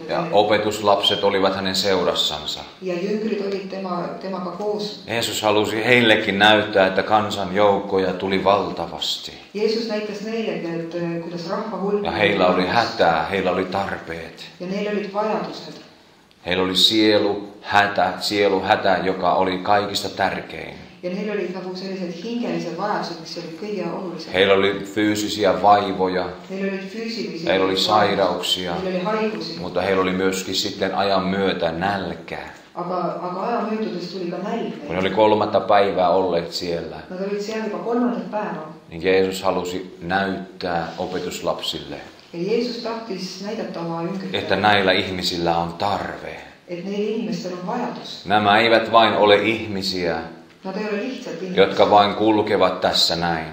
Speaker 1: Ja opetuslapset olivat hänen seurassansa. Jeesus halusi heillekin näyttää, että kansan joukkoja tuli valtavasti.
Speaker 2: Jeesus näitas neilegi, et kuidas rahvahulk
Speaker 1: Ja heillä oli hätää, heillä oli tarpeet.
Speaker 2: ja neil olid vajadused
Speaker 1: Heillä oli sielu, hätä, sielu, hätä, joka oli kaikista tärkein.
Speaker 2: ja neil olid nagu sellised hingelised vajadused, mis olid kõige olulisemad.
Speaker 1: Heillä oli fyysisiä vaivoja,
Speaker 2: Neil olid füüsilisi
Speaker 1: heillä oli sairauksia,
Speaker 2: Neil oli haigusi,
Speaker 1: mutta heillä oli myöskin sitten ajan myötä nälkää.
Speaker 2: aga, aga aja möödudes tuli ka nälg
Speaker 1: Kun ne oli kolmatta päivää olleet siellä,
Speaker 2: Nad olid seal juba kolmandat päeva
Speaker 1: niin Jeesus halusi näyttää opetuslapsille,
Speaker 2: ja Jeesus tahtis näidata oma
Speaker 1: että
Speaker 2: jüngritele,
Speaker 1: näillä ihmisillä on tarve.
Speaker 2: et neil inimestel on vajadus.
Speaker 1: Nämä eivät vain ole ihmisiä,
Speaker 2: inimesed,
Speaker 1: jotka vain kulkevat tässä näin.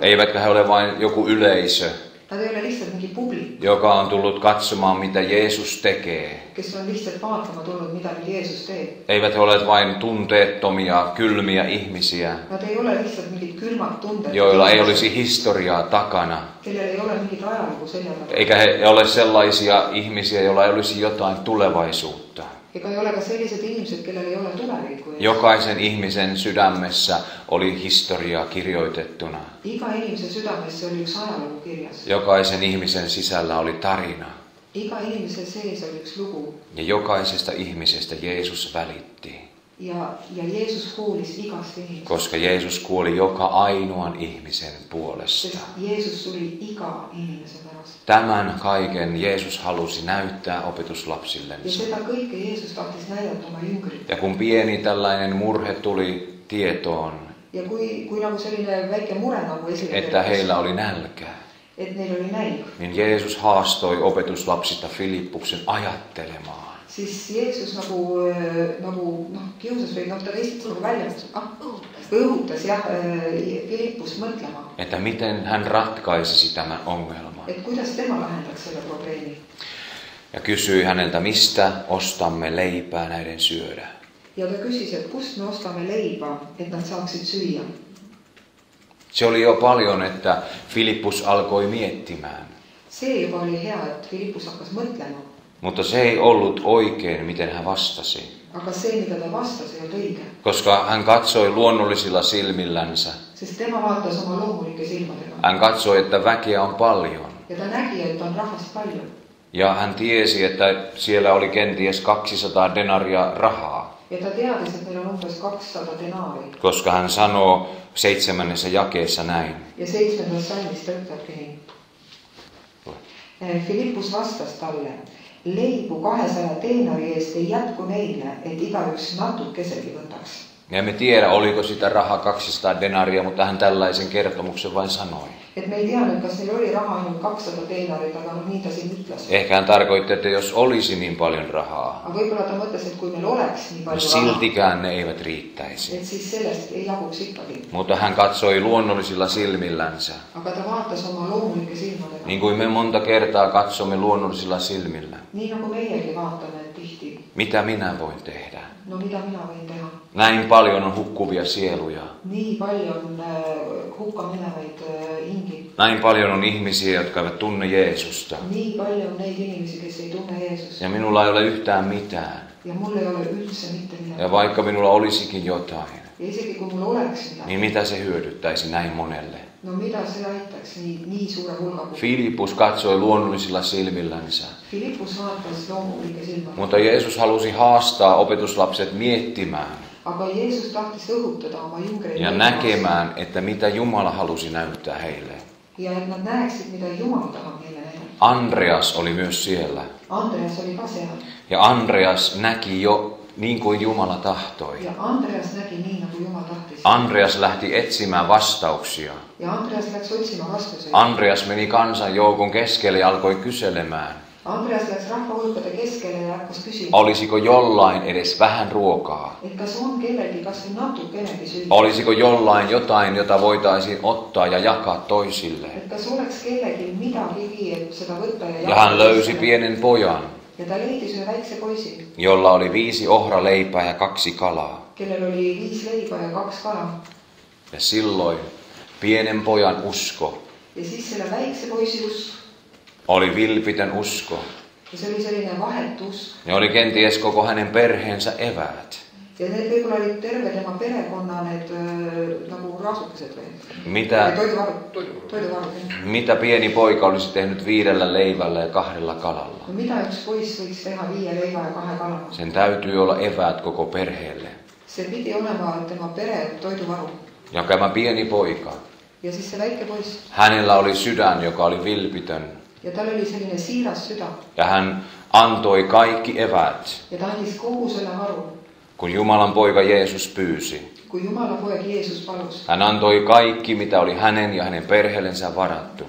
Speaker 1: Eivätkä he ole vain joku yleisö,
Speaker 2: Nad ei ole lihtsalt mingi publik,
Speaker 1: joka on tullut katsomaan, mitä Jeesus tekee.
Speaker 2: kes on lihtsalt vaatama mida nüüd Jeesus teeb.
Speaker 1: Eivät he ole vain tunteettomia, kylmiä ihmisiä,
Speaker 2: Nad ei ole lihtsalt mingid külmad tunded,
Speaker 1: joilla ei olisi historiaa takana.
Speaker 2: kellel ei ole mingit ajalugu selja.
Speaker 1: Eikä he ole sellaisia ihmisiä, joilla ei olisi jotain tulevaisuutta.
Speaker 2: Ega ei ole ka sellised inimesed, kellel ei ole tulevikku.
Speaker 1: Jokaisen ihmisen sydämessä oli historia kirjoitettuna.
Speaker 2: iga inimese südamesse oli üks ajalugu kirjas.
Speaker 1: Jokaisen ihmisen sisällä oli tarina.
Speaker 2: iga inimese sees oli üks lugu
Speaker 1: Ja jokaisesta ihmisestä Jeesus välitti.
Speaker 2: ja, ja Jeesus igast inimesest.
Speaker 1: koska Jeesus kuoli joka ainoan ihmisen puolesta.
Speaker 2: Jeesus iga inimese pärast.
Speaker 1: Tämän kaiken Jeesus halusi näyttää
Speaker 2: ja
Speaker 1: opetuslapsillensa.
Speaker 2: seda kõike Jeesus.
Speaker 1: Ja kun pieni tällainen murhe tuli tietoon,
Speaker 2: ja kui, kui nagu selline väike mure nagu esile
Speaker 1: että heillä oli nälkä,
Speaker 2: et neil oli nälg,
Speaker 1: niin Jeesus haastoi opetuslapsista Filippuksen ajattelemaan.
Speaker 2: Siis Jeesus nagu, nagu noh, kiusas või noh, ta lihtsalt nagu välja ah, õhutas jah Filippust mõtlema,
Speaker 1: Että miten hän ratkaisisi tämän ongelman.
Speaker 2: et kuidas tema lahendaks selle probleemi.
Speaker 1: Ja kysyi häneltä, mistä ostamme leipää näiden syödä.
Speaker 2: ja ta küsis, et kust me ostame leiba, et nad saaksid süüa.
Speaker 1: Se oli jo paljon, että Filippus alkoi miettimään.
Speaker 2: see juba oli hea, et Filippus hakkas mõtlema,
Speaker 1: Mutta se ei ollut oikein, miten hän vastasi.
Speaker 2: aga see, mida ta vastas, ei olnud õige,
Speaker 1: Koska hän katsoi luonnollisilla silmillänsä.
Speaker 2: sest tema vaatas oma loomulike silmadega
Speaker 1: Hän katsoi, että väkeä on paljon.
Speaker 2: ja ta nägi, et on rahvast palju
Speaker 1: Ja hän tiesi, että siellä oli kenties 200 denaria rahaa.
Speaker 2: ja ta teadis, et neil on umbes kakssada denaari
Speaker 1: Koska hän sanoo seitsemännessä jakeessa näin.
Speaker 2: ja seitsmendas salmis ta ütlebki nii. Filippus vastas talle, leibu kahesaja teenari eest ei jätku neile, et igaüks natukesegi võtaks.
Speaker 1: Ja emme tiedä, oliko sitä rahaa 200 denaria, mutta hän tällaisen kertomuksen vain sanoi.
Speaker 2: Et me ei nüüd, kas oli raha ainult kakssada teenarit, aga noh, nii ta siin ütles.
Speaker 1: Ehkä hän tarkoitti, että jos olisi niin paljon rahaa,
Speaker 2: aga võib-olla ta mõtles, et kui meil oleks nii
Speaker 1: no
Speaker 2: palju raha,
Speaker 1: siltikään ne eivät riittäisi.
Speaker 2: et siis sellest ei jaguks ikkagi.
Speaker 1: Mutta hän katsoi luonnollisilla silmillänsä,
Speaker 2: aga ta vaatas oma loomulike silmadega
Speaker 1: niin kuin me monta kertaa katsomme luonnollisilla silmillä.
Speaker 2: nii nagu meiegi vaatame tihti,
Speaker 1: Mitä minä voin tehdä?
Speaker 2: no mida mina võin teha.
Speaker 1: Näin paljon on hukkuvia sieluja.
Speaker 2: nii palju on äh, hukka minevaid äh, hingi,
Speaker 1: Näin paljon on ihmisiä, jotka eivät tunne Jeesusta.
Speaker 2: nii palju on neid inimesi, kes ei tunne Jeesust
Speaker 1: Ja minulla ei ole yhtään mitään.
Speaker 2: ja mul ei ole mitte midagi
Speaker 1: Ja vaikka minulla olisikin jotain,
Speaker 2: ja kui mul oleks midagi
Speaker 1: niin mitä se hyödyttäisi näin monelle?
Speaker 2: No mida see aitaks nii, nii suure hulga puhul.
Speaker 1: Filippus katsoi luonnollisilla silmillänsä.
Speaker 2: Filippus vaatas loomulike silmadega,
Speaker 1: Mutta Jeesus halusi haastaa opetuslapset miettimään
Speaker 2: aga Jeesus tahtis õhutada oma jüngreid
Speaker 1: ja näkemään, että mitä Jumala halusi näyttää heille.
Speaker 2: ja et nad näeksid, mida Jumal tahab näidata.
Speaker 1: Andreas oli myös siellä.
Speaker 2: Andreas oli ka seal
Speaker 1: Ja Andreas näki jo niin kuin Jumala tahtoi.
Speaker 2: ja Andreas nägi nii, nagu Jumal tahtis.
Speaker 1: Andreas lähti etsimään vastauksia.
Speaker 2: ja Andreas läks otsima vastuseid.
Speaker 1: Andreas meni kansanjoukon keskelle ja alkoi kyselemään,
Speaker 2: Andreas läks rahvahulkade keskele ja hakkas küsima,
Speaker 1: olisiko jollain edes vähän ruokaa.
Speaker 2: et kas on kellelgi kas või natukenegi süüa.
Speaker 1: Olisiko jollain jotain, jota voitaisiin ottaa ja jakaa toisille.
Speaker 2: et kas oleks kellelgi midagigi, et seda võtta ja
Speaker 1: Ja hän löysi pienen pojan,
Speaker 2: ja ta leidis ühe väikse poisi,
Speaker 1: jolla oli viisi ohraleipää ja kaksi kalaa.
Speaker 2: kellel oli viis leiba ja kaks kala
Speaker 1: Ja silloin pienen pojan usko
Speaker 2: ja siis selle väikse poisi usk
Speaker 1: oli vilpitön usko.
Speaker 2: ja see oli selline vahetus
Speaker 1: Ne oli kenties koko hänen perheensä eväät.
Speaker 2: Ja need võib-olla olid terve tema perekonna need nagu raasukesed või?
Speaker 1: Mitä,
Speaker 2: toiduvarud,
Speaker 1: mitä pieni poika olisi tehnyt viidellä leivällä ja kahdella kalalla?
Speaker 2: no mida üks poiss võiks teha viie leiva ja kahe kalaga?
Speaker 1: Sen täytyy olla eväät koko perheelle.
Speaker 2: see pidi olema tema pere toiduvaru
Speaker 1: Ja tämä pieni poika,
Speaker 2: ja siis see väike poiss
Speaker 1: hänellä oli sydän, joka oli vilpitön.
Speaker 2: ja tal oli selline siiras süda
Speaker 1: Ja hän antoi kaikki eväät,
Speaker 2: ja ta andis kogu selle varu,
Speaker 1: kun Jumalan poika Jeesus pyysi.
Speaker 2: kui Jumala poeg Jeesus palus.
Speaker 1: Hän antoi kaikki, mitä oli hänen ja hänen perheellensä varattu.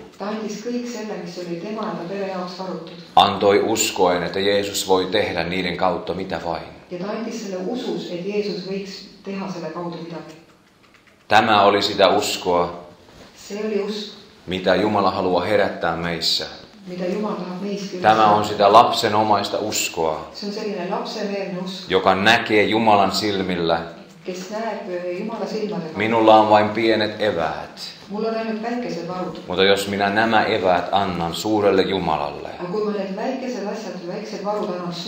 Speaker 1: Antoi uskoen, että Jeesus voi tehdä niiden kautta mitä vain.
Speaker 2: ja selle usus, et Jeesus võiks teha selle kaudu midagi.
Speaker 1: Tämä oli sitä uskoa,
Speaker 2: see oli usk,
Speaker 1: mitä Jumala haluaa herättää meissä.
Speaker 2: Mida Jumal tahab meiski
Speaker 1: Tämä on sitä lapsenomaista uskoa,
Speaker 2: on
Speaker 1: joka näkee Jumalan silmillä.
Speaker 2: kes näeb Jumala silmadega.
Speaker 1: Minulla on vain pienet eväät,
Speaker 2: mul on ainult väikesed varud,
Speaker 1: mutta jos minä nämä eväät annan suurelle Jumalalle,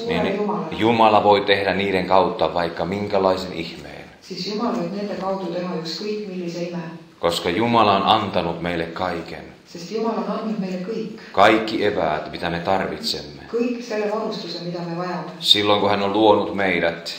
Speaker 1: niin Jumala voi tehdä niiden kautta vaikka minkälaisen ihmeen.
Speaker 2: siis Jumal võib nende kaudu teha ükskõik millise ime,
Speaker 1: Koska Jumala on antanut meille kaiken.
Speaker 2: sest Jumal on andnud meile kõik,
Speaker 1: Kaikki eväät, mitä me tarvitsemme.
Speaker 2: kõik selle varustuse, mida me vajame.
Speaker 1: Silloin kun hän on luonut meidät,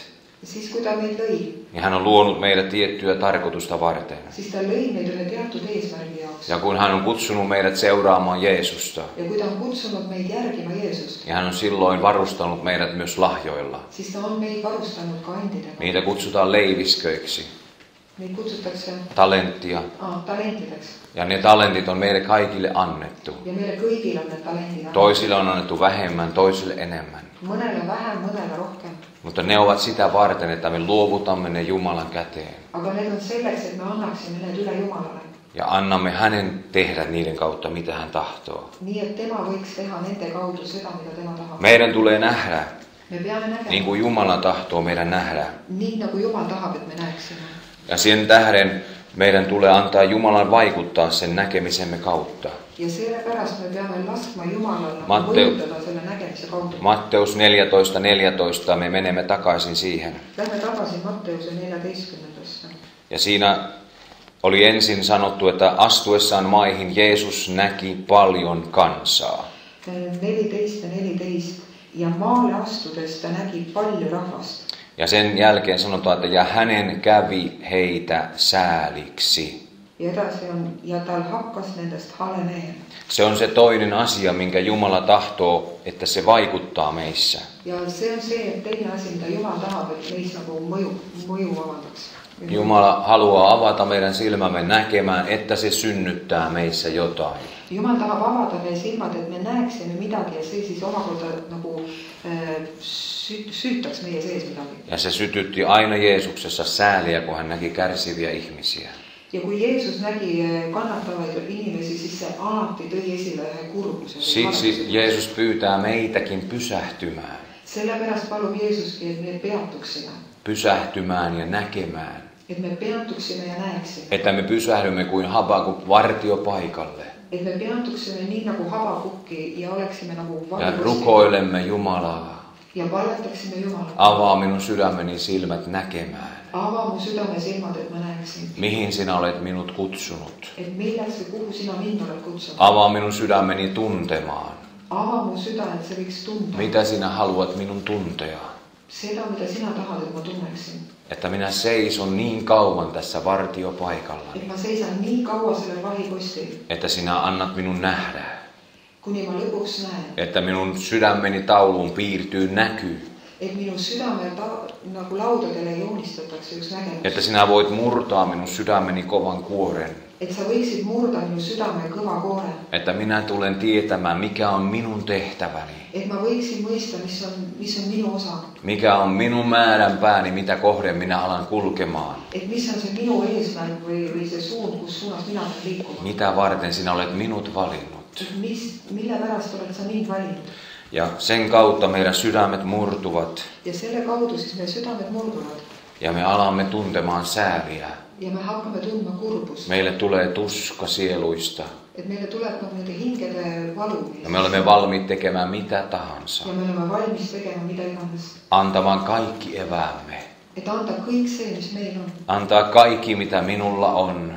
Speaker 2: siis kui ta meid lõi,
Speaker 1: niin hän on luonut meidät tiettyä tarkoitusta varten.
Speaker 2: siis ta lõi meid ühe teatud eesmärgi jaoks.
Speaker 1: Ja kun hän on kutsunut meidät seuraamaan Jeesusta,
Speaker 2: ja kui ta on kutsunud meid järgima Jeesust,
Speaker 1: niin hän on silloin varustanut meidät myös lahjoilla.
Speaker 2: siis ta on meid varustanud ka andidega.
Speaker 1: Niitä kutsutaan leivisköiksi,
Speaker 2: Neid kutsutakse
Speaker 1: talenttia.
Speaker 2: talentideks
Speaker 1: Ja ne talentit on meille kaikille annettu.
Speaker 2: ja meile kõigile on need talendid antud.
Speaker 1: Toisille on annettu vähemmän, toisille enemmän.
Speaker 2: mõnele vähem, mõnele rohkem.
Speaker 1: Mutta ne ovat sitä varten, että me luovutamme ne Jumalan käteen.
Speaker 2: aga need on selleks, et me annaksime need üle Jumalale.
Speaker 1: Ja annamme hänen tehdä niiden kautta, mitä hän tahtoo.
Speaker 2: nii et tema võiks teha nende kaudu seda, mida tema tahab.
Speaker 1: Meidän tulee nähdä,
Speaker 2: me peame nägema
Speaker 1: niin kuin Jumala tahtoo meidän nähdä.
Speaker 2: nii, nagu Jumal tahab, et me näeksime.
Speaker 1: Ja sen tähden meidän tulee antaa Jumalan vaikuttaa sen näkemisemme kautta.
Speaker 2: ja sellepärast me peame laskma Jumalal nagu
Speaker 1: Matteu-
Speaker 2: selle nägemise kaudu.
Speaker 1: Matteus 14, 14, me menemme takaisin siihen.
Speaker 2: Lähme tagasi Matteuse neljateistkümnendasse.
Speaker 1: Ja siinä oli ensin sanottu, että astuessaan maihin Jeesus näki paljon kansaa.
Speaker 2: neliteist ja neliteist ja maale astudes ta nägi palju rahvast
Speaker 1: Ja sen jälkeen sanotaan, että ja hänen kävi heitä sääliksi.
Speaker 2: ja edasi on ja tal hakkas nendest hale mehel
Speaker 1: Se on se toinen asia, minkä Jumala tahtoo, että se vaikuttaa meissä.
Speaker 2: ja see on see, et teine asi, mida Jumal tahab, et meis nagu mõju, mõju avaldaks.
Speaker 1: Jumala haluaa avata meidän silmämme näkemään, että se synnyttää meissä jotain.
Speaker 2: Jumal tahab avada meie silmad, et me näeksime midagi ja see siis omakorda nagu äh, sü-, süütaks meie sees midagi.
Speaker 1: Ja se sytytti aina Jeesuksessa sääliä, kun hän näki kärsiviä ihmisiä.
Speaker 2: ja kui Jeesus nägi äh, kannatavaid inimesi, siis see alati tõi esile ühe kurbuse.
Speaker 1: Siksi Jeesus pyytää meitäkin pysähtymään.
Speaker 2: sellepärast palub Jeesuski, et me peatuksime,
Speaker 1: Pysähtymään ja näkemään.
Speaker 2: et me peatuksime ja näeksime,
Speaker 1: Että me pysähdymme kuin Habakuk vartiopaikalle.
Speaker 2: Et me peatuksime nii nagu Habakukki ja oleksime nagu
Speaker 1: Ja rukoilemme Jumalaa.
Speaker 2: ja palvetaksime Jumalale.
Speaker 1: Avaa minun sydämeni silmät näkemään.
Speaker 2: ava mu südame silmad, et ma näeksin,
Speaker 1: Mihin sinä olet minut kutsunut?
Speaker 2: et milleks või kuhu sina mind oled kutsunud.
Speaker 1: Avaa minun sydämeni tuntemaan.
Speaker 2: ava mu süda, et see võiks tunda
Speaker 1: Mitä sinä haluat minun tuntea?
Speaker 2: seda, mida sina tahad, et ma tunneksin.
Speaker 1: Että minä seison niin kauan tässä vartiopaikalla,
Speaker 2: et ma seisan nii kaua sellel vahipostil,
Speaker 1: että sinä annat minun nähdä.
Speaker 2: kuni ma lõpuks näen,
Speaker 1: Että minun sydämeni tauluun piirtyy näky.
Speaker 2: et minu südame ta-, nagu laudadele joonistatakse üks nägemus.
Speaker 1: Että sinä voit murtaa minun sydämeni kovan kuoren.
Speaker 2: Et sa võiksid murda minu südame kõva koore,
Speaker 1: Että minä tulen tietämään, mikä on minun tehtäväni.
Speaker 2: et ma võiksin mõista, mis on, mis on minu osa,
Speaker 1: Mikä on minun määränpääni, mitä kohden minä alan kulkemaan.
Speaker 2: et mis on see minu eesmärk või, või see suund, kus suunas mina pean liikuma.
Speaker 1: Mitä varten sinä olet minut valinnut.
Speaker 2: et mis, mille pärast oled sa mind valinud
Speaker 1: Ja sen kautta meidän sydämet murtuvat
Speaker 2: ja selle kaudu siis meie südamed murduvad
Speaker 1: ja me alamme tuntemaan sääliä.
Speaker 2: Ja me hakkame tundma kurbust,
Speaker 1: Meille tulee tuska sieluista
Speaker 2: et meile tuleb nagu nende hingede valu
Speaker 1: ja me olemme valmiit tekemään mitä tahansa.
Speaker 2: ja me oleme valmis tegema mida iganes,
Speaker 1: Antamaan kaikki eväämme.
Speaker 2: et anda kõik see, mis meil on,
Speaker 1: Antaa kaikki mitä minulla on.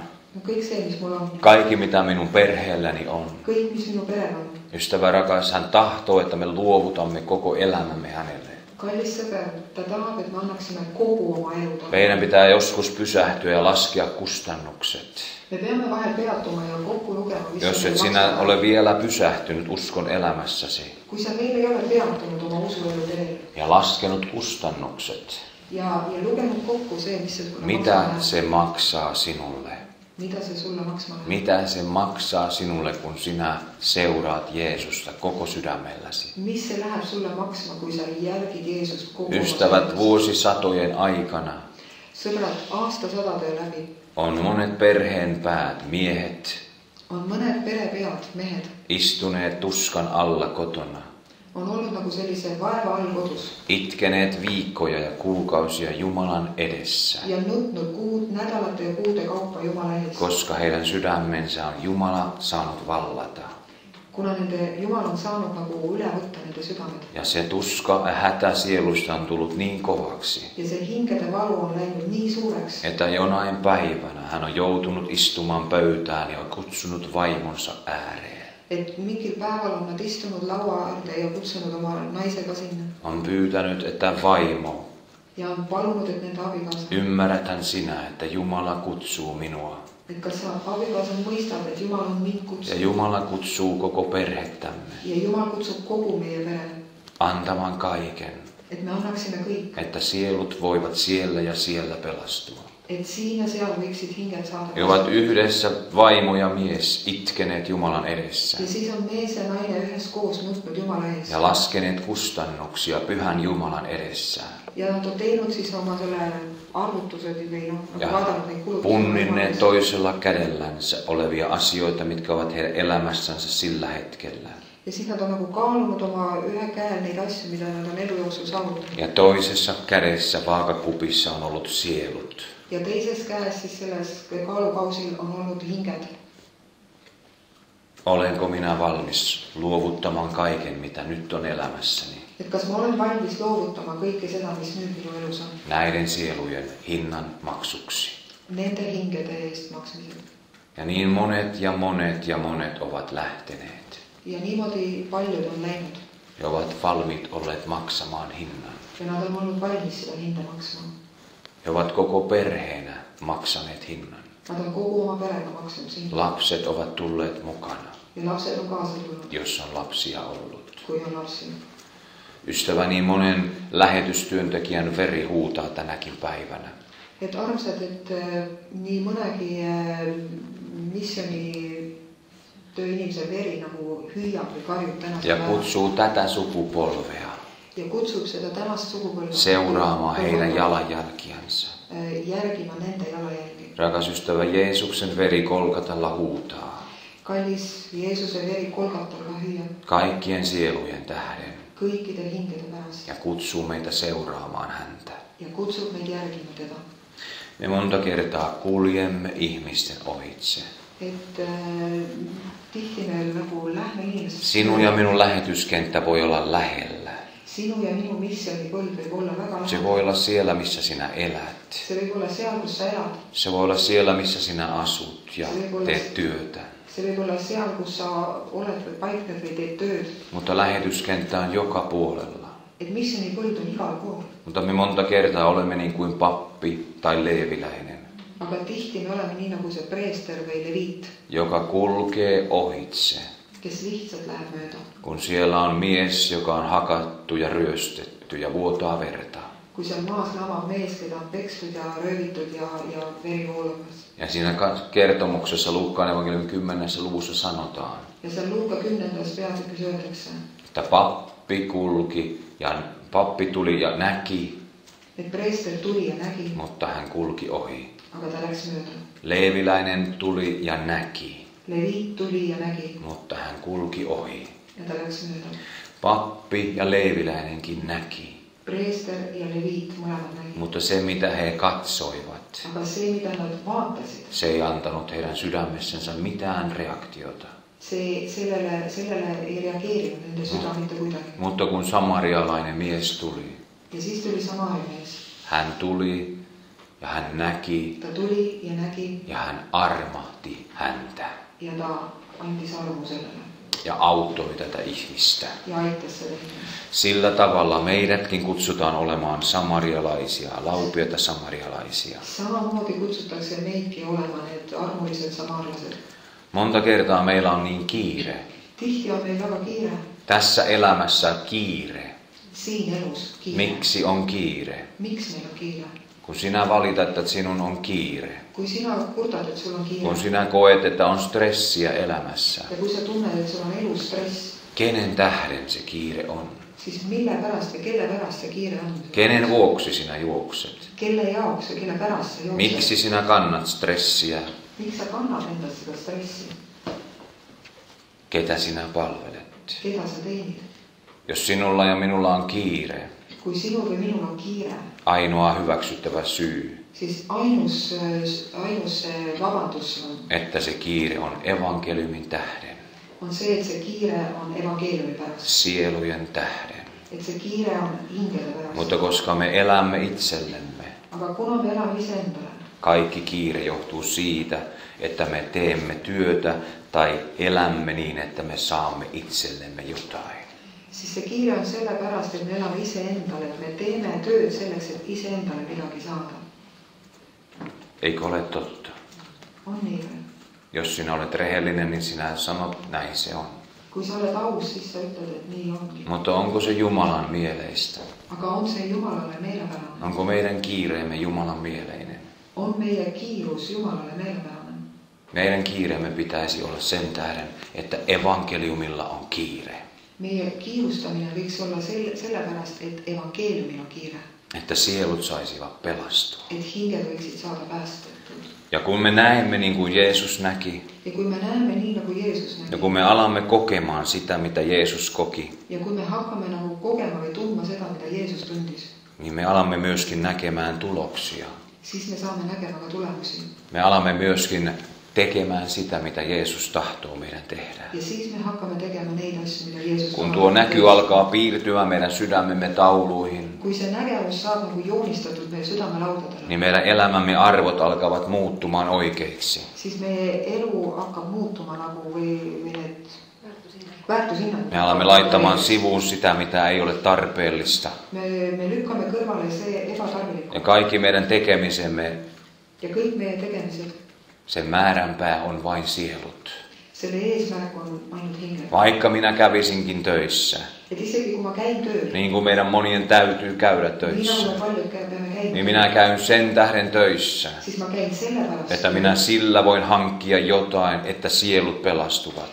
Speaker 2: kõik see, mis mul on,
Speaker 1: Kaikki mitä minun perheelläni on.
Speaker 2: kõik, mis minu perel on.
Speaker 1: Ystävä rakas, hän tahtoo, että me luovutamme koko elämämme hänelle.
Speaker 2: Kallis sõber, ta tahab, et me annaksime kogu oma elu talle.
Speaker 1: Meidän pitää joskus pysähtyä ja laskea kustannukset.
Speaker 2: me peame vahel peatuma ja kokku lugema, mis
Speaker 1: Jos et sinä ole vielä pysähtynyt uskon elämässäsi
Speaker 2: kui ei ole oma usuelu
Speaker 1: ja laskenut kustannukset,
Speaker 2: ja, ja lugenud kokku see, mis see sulle
Speaker 1: mitä se maksaa sinulle?
Speaker 2: Mida see sulle läheb,
Speaker 1: Mitä se maksaa sinulle, kun sinä seuraat Jeesusta koko sydämelläsi?
Speaker 2: mis see läheb sulle maksma, kui sa järgid Jeesust kogu
Speaker 1: Ystävät, vuosisatojen aikana.
Speaker 2: Sõbrad, aastasadade läbi.
Speaker 1: On monet perheenpäät, miehet,
Speaker 2: on mõned perepead, mehed,
Speaker 1: istuneet tuskan alla kotona,
Speaker 2: on olnud nagu sellise vaeva all kodus
Speaker 1: itkeneet viikkoja ja kuukausia Jumalan edessä,
Speaker 2: ja nutnud kuud, nädalate ja kuude kaupa Jumala ees,
Speaker 1: koska heidän sydämensä on Jumala saanut vallata.
Speaker 2: kuna nende Jumal on saanud nagu üle võtta nende südamed
Speaker 1: Ja se tuska ja hätä sielusta on tullut niin kovaksi,
Speaker 2: ja see hingede valu on läinud nii suureks,
Speaker 1: että jonain päivänä hän on joutunut istumaan pöytään ja on kutsunut vaimonsa ääreen.
Speaker 2: Et mingil päeval on nad istunud laua äärde ja kutsunud oma naise ka sinna.
Speaker 1: On pyytänyt, että vaimo,
Speaker 2: ja on palunud, et nende abikaasa,
Speaker 1: Ymmärräthän sinä, että Jumala kutsuu minua.
Speaker 2: Et kas sa abikaasa mõistab, et Jumal on mind
Speaker 1: ja
Speaker 2: kutsunud
Speaker 1: Jumala kutsuu koko perhettämme.
Speaker 2: Ja Jumal kutsub kogu meie pere,
Speaker 1: antamaan kaiken,
Speaker 2: et me annaksime kõik,
Speaker 1: että sielut voivat siellä ja siellä pelastua. He ovat yhdessä vaimo ja mies itkeneet Jumalan edessä
Speaker 2: ja siis
Speaker 1: laskeneet kustannuksia pyhän Jumalan edessä
Speaker 2: ja nad on teinud siis oma selle arvutused või noh,
Speaker 1: ja
Speaker 2: nagu vaadanud neid
Speaker 1: punninneet
Speaker 2: kulutusi.
Speaker 1: toisella kädellänsä olevia asioita, mitkä ovat heidän elämässänsä sillä hetkellä.
Speaker 2: ja siis nad on nagu kaalunud oma ühe käel neid asju, mida nad on elu jooksul saavutanud
Speaker 1: Ja toisessa kädessä vaakakupissa on ollut sielut.
Speaker 2: Ja teises käes siis selles kaalukausil on olnud hinged.
Speaker 1: Olenko minä valmis luovuttamaan kaiken, mitä nyt on elämässäni,
Speaker 2: et kas ma olen valmis loovutama kõike seda, mis nüüd minu elus on,
Speaker 1: näiden sielujen hinnan maksuksi?
Speaker 2: nende hingede eest maksmisel.
Speaker 1: Ja niin monet ja monet ja monet ovat lähteneet.
Speaker 2: ja niimoodi paljud on läinud
Speaker 1: He ovat valmiit olleet maksamaan hinnan.
Speaker 2: ja nad on olnud valmis seda hinda maksma.
Speaker 1: He ovat koko perheenä maksaneet hinnan. Lapset ovat tulleet mukana, jos on lapsia ollut. Ystäväni monen lähetystyöntekijän veri huutaa tänäkin päivänä.
Speaker 2: et armsad, et äh, nii mõnegi äh, missiooni tööinimese veri nagu hüüab või karjub tänasel
Speaker 1: Ja kutsuu tätä sukupolvea
Speaker 2: ja kutsub seda tänast sugupõlve
Speaker 1: seuraamaan heidän jalanjälkiänsä.
Speaker 2: järgima nende jalajälgi.
Speaker 1: Rakas ystävä, Jeesuksen veri Kolkatalla huutaa
Speaker 2: kallis Jeesuse veri kolgatalla hüüab
Speaker 1: kaikkien sielujen tähden
Speaker 2: kõikide hingede pärast
Speaker 1: ja kutsuu meitä seuraamaan häntä.
Speaker 2: ja kutsub meid järgima teda.
Speaker 1: Me monta kertaa kuljemme ihmisten ohitse.
Speaker 2: et äh, tihti me lähme.
Speaker 1: Sinun ja minun lähetyskenttä voi olla lähellä.
Speaker 2: Sinu ja minu missioonipõld võib olla väga
Speaker 1: Se
Speaker 2: lähedal.
Speaker 1: voi olla siellä, missä sinä elät.
Speaker 2: see võib olla kus sa elad,
Speaker 1: Se voi olla siellä, missä sinä asut ja teet työtä.
Speaker 2: see võib olla seal, kus sa oled või paikned või teed tööd.
Speaker 1: Mutta lähetyskenttä on joka puolella.
Speaker 2: et missioonipõld on igal pool,
Speaker 1: Mutta me monta kertaa olemme niin kuin pappi tai leeviläinen,
Speaker 2: aga tihti me oleme nii nagu see preester või leviit,
Speaker 1: joka kulkee ohitse, kun siellä on mies, joka on hakattu ja ryöstetty ja vuotaa verta.
Speaker 2: kui seal maas lamab mees, keda on pekstud ja röövitud ja, ja veri.
Speaker 1: Ja siinä kertomuksessa Luukkaan evankeliumin 10. luvussa sanotaan,
Speaker 2: ja seal Luuka kümnendas peatükis öeldakse,
Speaker 1: että pappi kulki ja pappi tuli ja näki,
Speaker 2: et preester tuli ja nägi,
Speaker 1: mutta hän kulki ohi. Leeviläinen tuli ja näki,
Speaker 2: leviit tuli ja nägi
Speaker 1: mutta hän kulki ohi.
Speaker 2: ja läks.
Speaker 1: Pappi ja leeviläinenkin näki,
Speaker 2: preester ja leviit mõlemad nägid,
Speaker 1: mutta se mitä he katsoivat,
Speaker 2: aga see, mida nad vaatasid,
Speaker 1: se ei antanut heidän sydämessänsä mitään reaktiota.
Speaker 2: see, sellele, sellele ei reageerinud nende süda mitte kuidagi.
Speaker 1: Mutta kun samarialainen mies tuli,
Speaker 2: ja siis tuli Samaria mees,
Speaker 1: hän tuli ja hän näki
Speaker 2: ta tuli ja nägi
Speaker 1: ja hän armahti häntä
Speaker 2: ja ta andis armu sellele
Speaker 1: ja auttoi tätä ihmistä. Sillä tavalla meidätkin kutsutaan olemaan samarialaisia, laupiota samarialaisia.
Speaker 2: samamoodi kutsutakse meidki olema need armulised samaarlased.
Speaker 1: Monta kertaa meillä on niin kiire.
Speaker 2: tihti on meil väga kiire,
Speaker 1: Tässä elämässä kiire.
Speaker 2: siin elus kiire.
Speaker 1: Miksi on kiire?
Speaker 2: miks meil on kiire?
Speaker 1: Kun sinä valitat, että sinun on kiire.
Speaker 2: kui sina kurdad, et sul on kiire
Speaker 1: Kun sinä koet, että on stressiä elämässä.
Speaker 2: ja kui sa tunned, et sul on elus stress,
Speaker 1: Kenen tähden se kiire on?
Speaker 2: siis mille pärast ja kelle pärast see kiire on?
Speaker 1: Kenen vuoksi sinä juokset?
Speaker 2: kelle jaoks ja kelle pärast sa jooksed?
Speaker 1: Miksi sinä kannat stressiä?
Speaker 2: miks sa kannad endas seda stressi,
Speaker 1: Ketä sinä palvelet?
Speaker 2: keda sa teenid?
Speaker 1: Jos sinulla ja minulla on kiire,
Speaker 2: kui sinul või minul on kiire,
Speaker 1: ainoa hyväksyttävä syy,
Speaker 2: siis ainus, ainus see vabandus on,
Speaker 1: että se kiire on evankeliumin tähden,
Speaker 2: on see, et see kiire on evangeeliumi pärast,
Speaker 1: sielujen tähden.
Speaker 2: et see kiire on hingede pärast.
Speaker 1: Mutta koska me elämme itsellemme,
Speaker 2: aga kuna me iseendale,
Speaker 1: kaikki kiire johtuu siitä, että me teemme työtä tai elämme niin, että me saamme itsellemme jotain.
Speaker 2: Siis see kiire on sellepärast, et me elame iseendale, et me teeme tööd selleks, et iseendale midagi saada.
Speaker 1: Eikö ole totta?
Speaker 2: on nii või?
Speaker 1: Jos sinä olet rehellinen, niin sinä sanot, näin se on.
Speaker 2: kui sa oled aus, siis sa ütled, et nii ongi.
Speaker 1: Mutta onko se Jumalan mieleistä?
Speaker 2: aga on see Jumalale meelepärane?
Speaker 1: Onko meidän kiireemme Jumalan mieleinen?
Speaker 2: on meie kiirus Jumalale meelepärane?
Speaker 1: Meidän kiireemme pitäisi olla sen tähden, että evankeliumilla on kiire.
Speaker 2: Meie kiirustamine võiks olla sel-, sellepärast, et evangeeliumil on kiire.
Speaker 1: Että sielut saisivat pelastua.
Speaker 2: et hinged võiksid saada päästetud.
Speaker 1: Ja kun me näemme niin kuin Jeesus näki,
Speaker 2: ja kui me näeme nii, nagu Jeesus
Speaker 1: ja
Speaker 2: nägi
Speaker 1: kun me alamme kokemaan sitä, mitä Jeesus koki,
Speaker 2: ja kui me hakkame nagu kogema või tundma seda, mida Jeesus tundis,
Speaker 1: niin me alamme myöskin näkemään tuloksia.
Speaker 2: siis me saame nägema ka tulemusi.
Speaker 1: Me alamme myöskin tekemään sitä, mitä Jeesus tahtoo meidän tehdä.
Speaker 2: ja siis me hakkame tegema neid asju, mida Jeesus
Speaker 1: Kun tuo näky alkaa piirtyä meidän sydämemme tauluihin,
Speaker 2: kui see nägevus saab nagu joonistatud meie südamelaudadele
Speaker 1: niin meidän elämämme arvot alkavat muuttumaan oikeiksi.
Speaker 2: siis meie elu nagu või, või need väärtushinnangud.
Speaker 1: Me alamme laittamaan sivuun sitä, mitä ei ole tarpeellista.
Speaker 2: me, me lükkame kõrvale see ebatarvilik
Speaker 1: Ja kaikki meidän tekemisemme,
Speaker 2: ja kõik meie tegemised,
Speaker 1: sen määränpää on vain sielut. Vaikka minä kävisinkin töissä, niin kuin meidän monien täytyy käydä
Speaker 2: nii nagu
Speaker 1: töissä, niin minä käyn sen tähden töissä,
Speaker 2: siis
Speaker 1: että minä sillä voin hankkia jotain, että sielut pelastuvat.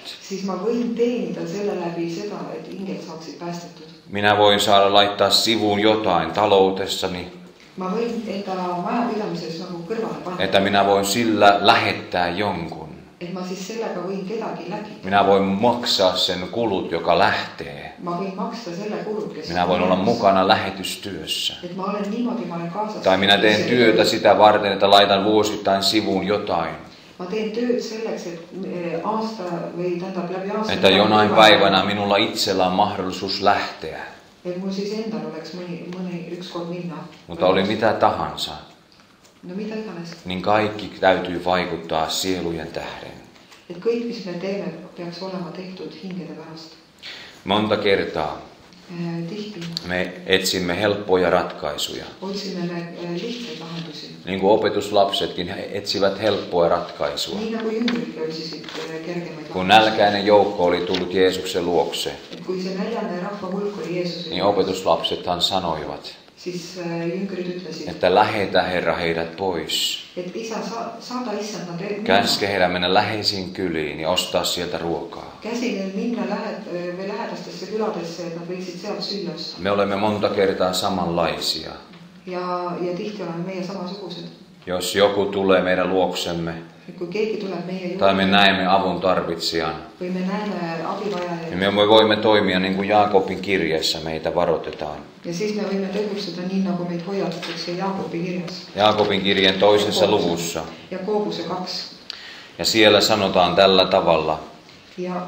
Speaker 2: siis päästetud.
Speaker 1: Minä voin saada laittaa sivuun jotain taloutessani,
Speaker 2: majapidamises nagu kõrvale panna,
Speaker 1: että minä voin sillä lähettää jonkun.
Speaker 2: et ma siis sellega võin kedagi läbi.
Speaker 1: Minä voin maksaa sen kulut, joka lähtee.
Speaker 2: ma võin maksta selle kulud, kes
Speaker 1: Minä voin olla mukana lähetystyössä.
Speaker 2: et ma olen niimoodi, ma olen kaasas.
Speaker 1: Tai minä teen työtä sitä varten, että laitan vuosittain sivuun jotain.
Speaker 2: ma teen tööd selleks, et eh, aasta või tähendab läbi aasta.
Speaker 1: Että jonain päivänä minulla itsellä on mahdollisuus lähteä.
Speaker 2: Et mul siis endal oleks mõni, mõni ükskord minna.
Speaker 1: Mutta oli mitä tahansa,
Speaker 2: no mida iganes,
Speaker 1: niin kaikki täytyy vaikuttaa sielujen tähden.
Speaker 2: et kõik, mis me teeme, peaks olema tehtud hingede pärast.
Speaker 1: Monta kertaa me etsimme helppoja ratkaisuja. Niin kuin opetuslapsetkin, he etsivät helppoa ratkaisua.
Speaker 2: nii nagu jüngridki otsisid kergemaid
Speaker 1: Kun nälkäinen joukko oli tullut Jeesuksen luokse, niin opetuslapsethan sanoivat,
Speaker 2: siis eh, jüngrid ütlesid,
Speaker 1: että lähetä Herra heidät pois.
Speaker 2: et sa, saada issand nad minna.
Speaker 1: Käske heidän mennä läheisiin kyliin ja ostaa sieltä ruokaa.
Speaker 2: käsi neil minna lähed- või lähedastesse küladesse, et nad võiksid sealt süüa osta.
Speaker 1: Me olemme monta kertaa samanlaisia.
Speaker 2: ja, ja tihti oleme meie samasugused.
Speaker 1: Jos joku tulee meidän luoksemme
Speaker 2: kui keegi tuleb meie
Speaker 1: tai me
Speaker 2: juurde
Speaker 1: näemme avun tarvitsijan,
Speaker 2: või me abivajajaid
Speaker 1: niin me voimme toimia niin kuin Jaakobin kirjassa meitä varoitetaan.
Speaker 2: ja siis me võime tegutseda nii, nagu meid hoiatatakse Jaakobi kirjas.
Speaker 1: Jaakobin kirjeen toisessa luvussa.
Speaker 2: Jakobuse kaks
Speaker 1: Ja siellä sanotaan tällä tavalla.
Speaker 2: ja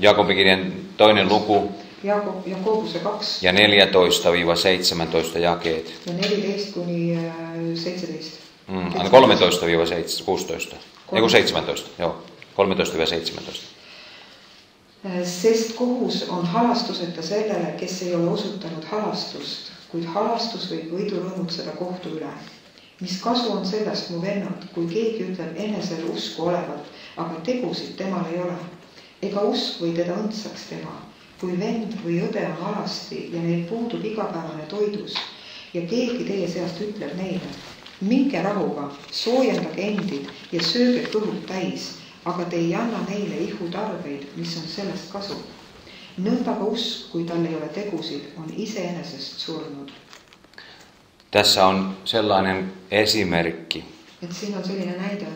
Speaker 1: Jaakobin kirjeen toinen luku
Speaker 2: Jaakob, Jakobuse kaks
Speaker 1: ja 14-17 jakeet.
Speaker 2: ja neliteist kuni äh, seitseteist.
Speaker 1: Mm, aina 13-16. Ei kun 17, joo. 13-17.
Speaker 2: Äh, sest kohus on halastuseta sellele, kes ei ole osutanud halastust, kuid halastus võib võidu rõõmutseda kohtu üle. mis kasu on sellest, mu vennad, kui keegi ütleb enesel usku olevat, aga tegusid temal ei ole. ega usk või teda õndsaks teha, kui vend või õde on alasti ja neil puudub igapäevane toidus ja keegi teie seast ütleb neile, minge rahuga, soojendage endid ja sööge kõhud täis aga te ei anna neile ihutarbeid, mis on sellest kasu. nõnda ka usk, kui tal ei ole tegusid, on iseenesest surnud.
Speaker 1: Tässä on sellainen esimerkki,
Speaker 2: et siin on selline näide,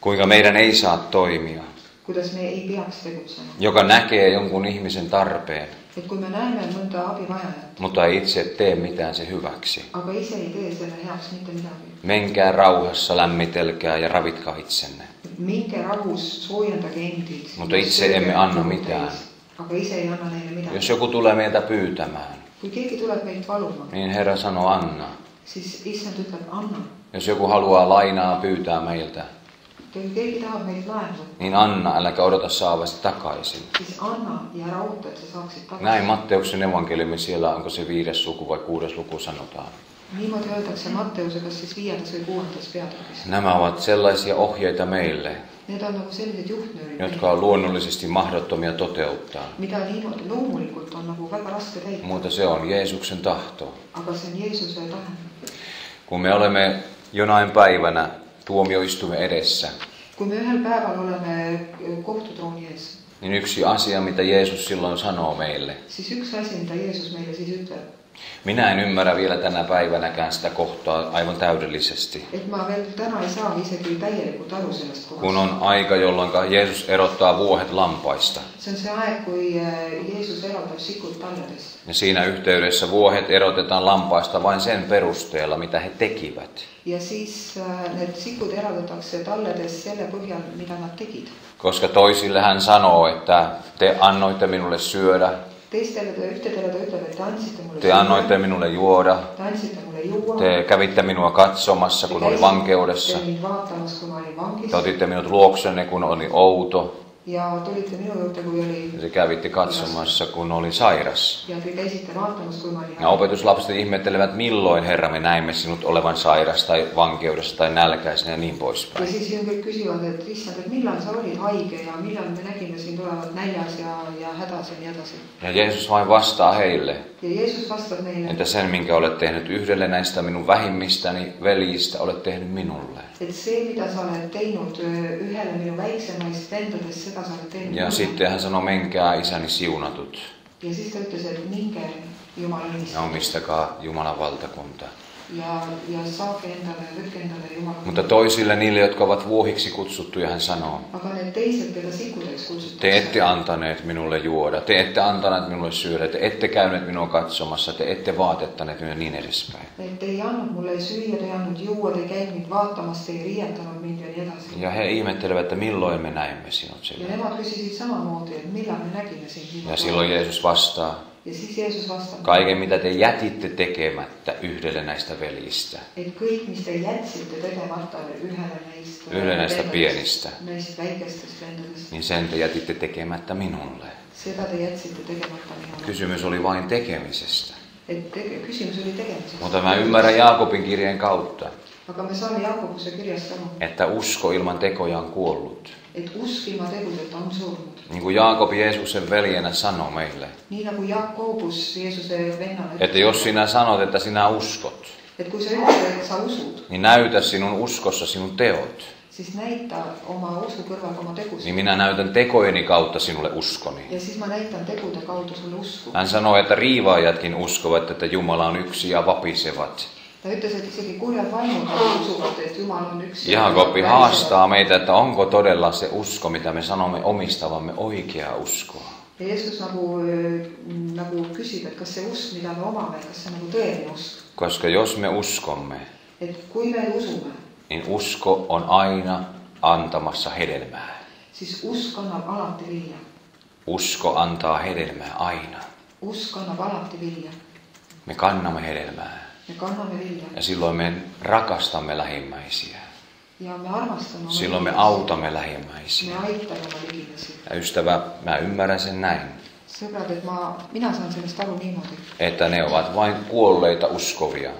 Speaker 1: kuinka meidän ei saa toimia,
Speaker 2: kuidas me ei peaks tegutsema.
Speaker 1: joka näkee jonkun ihmisen tarpeen,
Speaker 2: et kui me näeme mõnda abivajajat,
Speaker 1: mutta ei itse tee mitään se hyväksi.
Speaker 2: aga ise ei tee selle heaks mitte midagi.
Speaker 1: Menkää rauhassa, lämmitelkää ja ravitkaa itsenne.
Speaker 2: minge rahus, soojendage endid.
Speaker 1: Mutta itse emme anna mitään.
Speaker 2: aga ise ei anna neile midagi.
Speaker 1: Jos joku tulee meiltä pyytämään,
Speaker 2: kui keegi tuleb meilt paluma,
Speaker 1: niin Herra sanoo anna.
Speaker 2: siis issand ütleb, anna.
Speaker 1: Jos joku haluaa lainaa pyytää meiltä, niin anna, äläkä odota saavasi takaisin.
Speaker 2: siis anna ja ära oota, et sa saaksid
Speaker 1: Näin. Matteuksen evankeliumi siellä, onko se viides luku vai kuudes luku sanotaan.
Speaker 2: Matteuse kas siis peatükis.
Speaker 1: Nämä ovat sellaisia ohjeita meille, jotka on luonnollisesti mahdottomia toteuttaa.
Speaker 2: niimoodi loomulikult on nagu väga raske täita,
Speaker 1: Mutta se on Jeesuksen tahto.
Speaker 2: aga see on Jeesuse tahe.
Speaker 1: Kun me olemme jonain päivänä tuomioistuimen edessä,
Speaker 2: kui me ühel päeval oleme kohtutrooni ees,
Speaker 1: niin yksi asia, mitä Jeesus silloin sanoo meille.
Speaker 2: siis üks asi, mida Jeesus meile siis ütleb,
Speaker 1: Minä en ymmärrä vielä tänä päivänäkään sitä kohtaa aivan täydellisesti.
Speaker 2: et ma veel täna ei saa täielikult aru sellest
Speaker 1: Kun on aika, jolloin Jeesus erottaa vuohet lampaista.
Speaker 2: see on aeg, kui äh, Jeesus erotab sikud talledest
Speaker 1: Ja siinä yhteydessä vuohet erotetaan lampaista vain sen perusteella, mitä he tekivät.
Speaker 2: ja siis need sikud eraldatakse talledest selle põhjal, mida nad tegid.
Speaker 1: Koska toisille hän sanoo, että te annoitte minulle syödä,
Speaker 2: teistele te mulle
Speaker 1: te annoitte minulle juoda,
Speaker 2: te mulle
Speaker 1: kävitte minua katsomassa, kun olin vankeudessa,
Speaker 2: te olin
Speaker 1: te otitte minut luoksenne, kun oli outo,
Speaker 2: ja tulite minu juurde, kui oli
Speaker 1: ja te kävitte katsomassa, kun oli sairas.
Speaker 2: ja te käisite vaatamas, kui ma olin
Speaker 1: Ja opetuslapset ihmettelevät, milloin Herra me näimme sinut olevan sairas tai vankeudessa tai nälkäisenä ja niin
Speaker 2: ja
Speaker 1: poispäin.
Speaker 2: siis siin kõik küsivad, et issand, et millal sa olid haige ja millal me nägime sind olevat näljas ja, ja hädas ja edasi.
Speaker 1: Ja Jeesus vain vastaa heille,
Speaker 2: ja Jeesus vastab neile,
Speaker 1: että sen minkä olet tehnyt yhdelle näistä minun vähimmistäni veljistä, olet tehnyt minulle.
Speaker 2: Et see, mida sa oled teinud öö, ühele minu väiksemaist vendadest, seda sa oled teinud
Speaker 1: Ja sitten hän sanoi, menkää isäni siunatut
Speaker 2: ja siis ta ütles, et minge Jumala
Speaker 1: ja
Speaker 2: õnnistatud
Speaker 1: omistakaa Jumalan valtakunta.
Speaker 2: ja, ja võtke endale Jumala
Speaker 1: Mutta toisille niille, jotka ovat vuohiksi kutsuttuja, hän sanoo,
Speaker 2: aga keda sikkudeks
Speaker 1: te ette antaneet minulle juoda, te ette antaneet minulle syödä, te ette käyneet minua katsomassa, te ette vaatettaneet minua niin edespäin.
Speaker 2: te ei andnud mulle süüa, te ei andnud juua, te mind vaatamas, te ei riietanud mind ja nii edasi.
Speaker 1: Ja he ihmettelevät, että milloin me näimme sinut
Speaker 2: ja
Speaker 1: sillä.
Speaker 2: nemad küsisid samamoodi, et millal me nägime sind
Speaker 1: Ja silloin Jeesus vastaa,
Speaker 2: ja siis Jeesus vastab,
Speaker 1: kaiken mitä te jätitte tekemättä yhdelle näistä veljistä,
Speaker 2: et kõik, mis te jätsite tegemata ühele neist
Speaker 1: Ühele näistä pienistä.
Speaker 2: neist väikestest vendadest,
Speaker 1: niin sen te jätitte tekemättä minulle.
Speaker 2: seda te jätsite tegemata minule.
Speaker 1: Kysymys oli vain tekemisestä.
Speaker 2: et tege-, küsimus oli tegemises.
Speaker 1: Mutta mä ymmärrän Jaakobin kirjeen kautta,
Speaker 2: aga me saame Jaakobuse kirjast aru,
Speaker 1: että usko ilman tekoja on kuollut.
Speaker 2: et usk ilma tegudeta on surnud.
Speaker 1: Niin kuin Jaakob Jeesuksen veljenä sanoi meille,
Speaker 2: nii nagu Jaakobus Jeesuse vennale
Speaker 1: että jos sinä sanot, että sinä uskot,
Speaker 2: et kui sa ütled, et sa usud,
Speaker 1: niin näytä sinun uskossa sinun teot.
Speaker 2: siis näita oma usu kõrval oma tegusid
Speaker 1: Niin minä näytän tekojeni kautta sinulle uskoni.
Speaker 2: ja siis ma näitan tegude kaudu sulle usku.
Speaker 1: Hän sanoi, että riivaajatkin uskovat, että Jumala on yksi ja vapisevat.
Speaker 2: Ta ütles, et isegi kurjad vaimud usuvad, et Jumal on üks.
Speaker 1: Jaakobi haastaa meitä, että onko todella se usko, mitä me sanomme omistavamme, oikea uskoa.
Speaker 2: ja Jeesus nagu, nagu küsib, et kas see usk, mida me omame, kas see on nagu tõeline usk.
Speaker 1: Koska jos me uskomme,
Speaker 2: et kui me usume,
Speaker 1: niin usko on aina antamassa hedelmää.
Speaker 2: siis usk annab alati vilja.
Speaker 1: Usko antaa hedelmää aina.
Speaker 2: usk annab alati vilja.
Speaker 1: Me kannamme hedelmää ja silloin me rakastamme lähimmäisiä. Silloin me autamme lähimmäisiä. Ja ystävä, mä ymmärrän sen näin, että ne ovat vain kuolleita uskovia,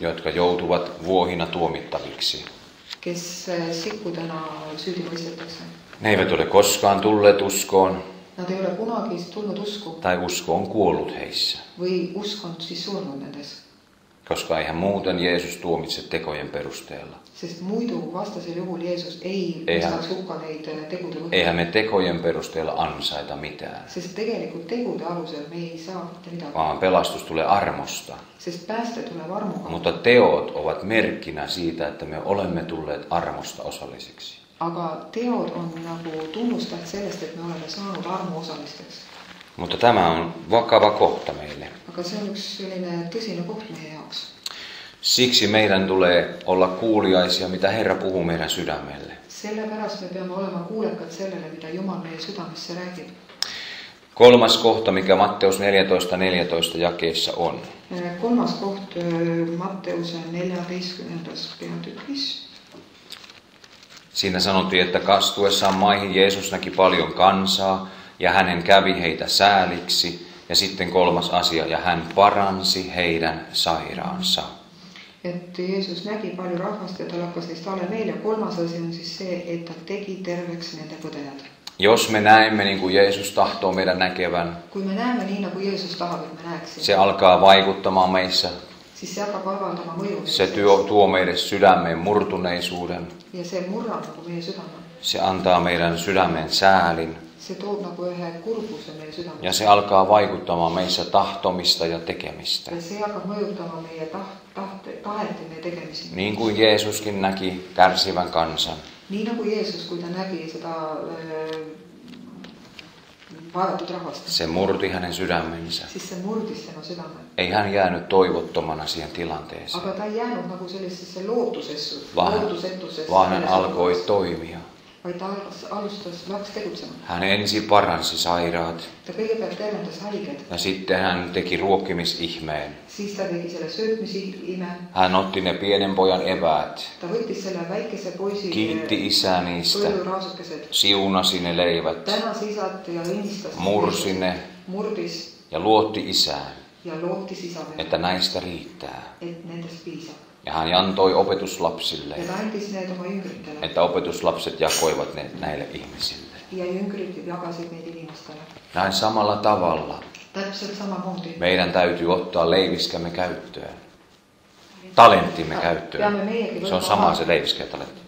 Speaker 1: jotka joutuvat vuohina tuomittaviksi.
Speaker 2: mõistetakse.
Speaker 1: Ne eivät ole koskaan tulleet uskoon,
Speaker 2: Nad ei ole kunagi tulnud usku
Speaker 1: tai usko on kuollut heissä.
Speaker 2: või usk on siis surnud nendes,
Speaker 1: Koska eihän muuten Jeesus tuomitse tekojen perusteella.
Speaker 2: sest muidu vastasel juhul Jeesus ei
Speaker 1: Eihän-
Speaker 2: hukka neid äh, tegude
Speaker 1: Eihän
Speaker 2: põhjal.
Speaker 1: me tekojen perusteella ansaita mitään,
Speaker 2: sest tegelikult tegude alusel me ei saa mitte midagi,
Speaker 1: vaan pelastus tulee armosta.
Speaker 2: sest pääste tuleb armuga,
Speaker 1: Mutta teot ovat merkkinä siitä, että me olemme tulleet armosta osallisiksi.
Speaker 2: Aga teod on nagu tunnustäht sellest, et me oleme saanud armu osalisteks.
Speaker 1: Mutta tämä on vakava kohta meille.
Speaker 2: aga see on üks selline tõsine koht meie jaoks
Speaker 1: Siksi meidän tulee olla kuuliaisia, mitä Herra puhuu meidän sydämelle.
Speaker 2: sellepärast me peame olema kuulekad sellele, mida Jumal meie südamesse räägib.
Speaker 1: Kolmas kohta, mikä Matteus 14.14 14 jakeessa on.
Speaker 2: kolmas koht öö, Matteuse neljateistkümnendas peatükis
Speaker 1: Siinä sanottiin, että kastuessaan maihin Jeesus näki paljon kansaa ja hänen kävi heitä sääliksi. Ja sitten kolmas asia, ja hän paransi heidän sairaansa.
Speaker 2: et Jeesus nägi palju rahvast ja tal hakkas neist olema ja kolmas asi on siis see, et ta tegi terveks nende põdejad.
Speaker 1: Jos me näemme niin kuin Jeesus tahtoo meidän näkevän,
Speaker 2: kui me näeme nii, nagu Jeesus tahab, et me näeksime,
Speaker 1: se alkaa vaikuttamaan meissä.
Speaker 2: Siis hakkab avaldama mõju
Speaker 1: Se tuo, tuo meille sydämeen murtuneisuuden.
Speaker 2: ja see murrab nagu meie südame.
Speaker 1: Se antaa meidän sydämen säälin.
Speaker 2: see toob nagu kurbuse meie südamesse.
Speaker 1: Ja se alkaa vaikuttamaan meissä tahtomista ja tekemistä.
Speaker 2: ja see hakkab mõjutama meie taht, meie tegemisi.
Speaker 1: Niin kuin Jeesuskin näki kärsivän kansan.
Speaker 2: nii nagu Jeesus, kui ta nägi seda öö,
Speaker 1: Se murti hänen sydämensä.
Speaker 2: siis see murdis tema südame.
Speaker 1: Ei hän jäänyt toivottomana siihen tilanteeseen,
Speaker 2: aga ta ei jäänud nagu sellisesse lootusesse,
Speaker 1: vaan,
Speaker 2: lootusetusesse,
Speaker 1: vaan hän alkoi toimia.
Speaker 2: Vaid ta algas, alustas, läks tegutsema.
Speaker 1: Hän ensin paransi sairaat.
Speaker 2: Ta kõigepealt tervendas haiged,
Speaker 1: ja sitten hän teki ruokkimisihmeen.
Speaker 2: siis ta tegi selle söötmisime,
Speaker 1: Hän otti ne pienen pojan eväät,
Speaker 2: ta võttis selle väikese poisi
Speaker 1: kiitti isää niistä, siunasi ne leivät,
Speaker 2: tänas isat ja õnnistas,
Speaker 1: mursi ne.
Speaker 2: murdis
Speaker 1: ja luotti isään,
Speaker 2: ja lootis isale,
Speaker 1: että näistä riittää.
Speaker 2: et nendest piisab.
Speaker 1: Ja hän antoi opetuslapsille, että opetuslapset jakoivat ne näille ihmisille. Näin samalla tavalla meidän täytyy ottaa leiviskämme käyttöön. Talenttimme käyttöön. Se on sama se leiviskä talentti.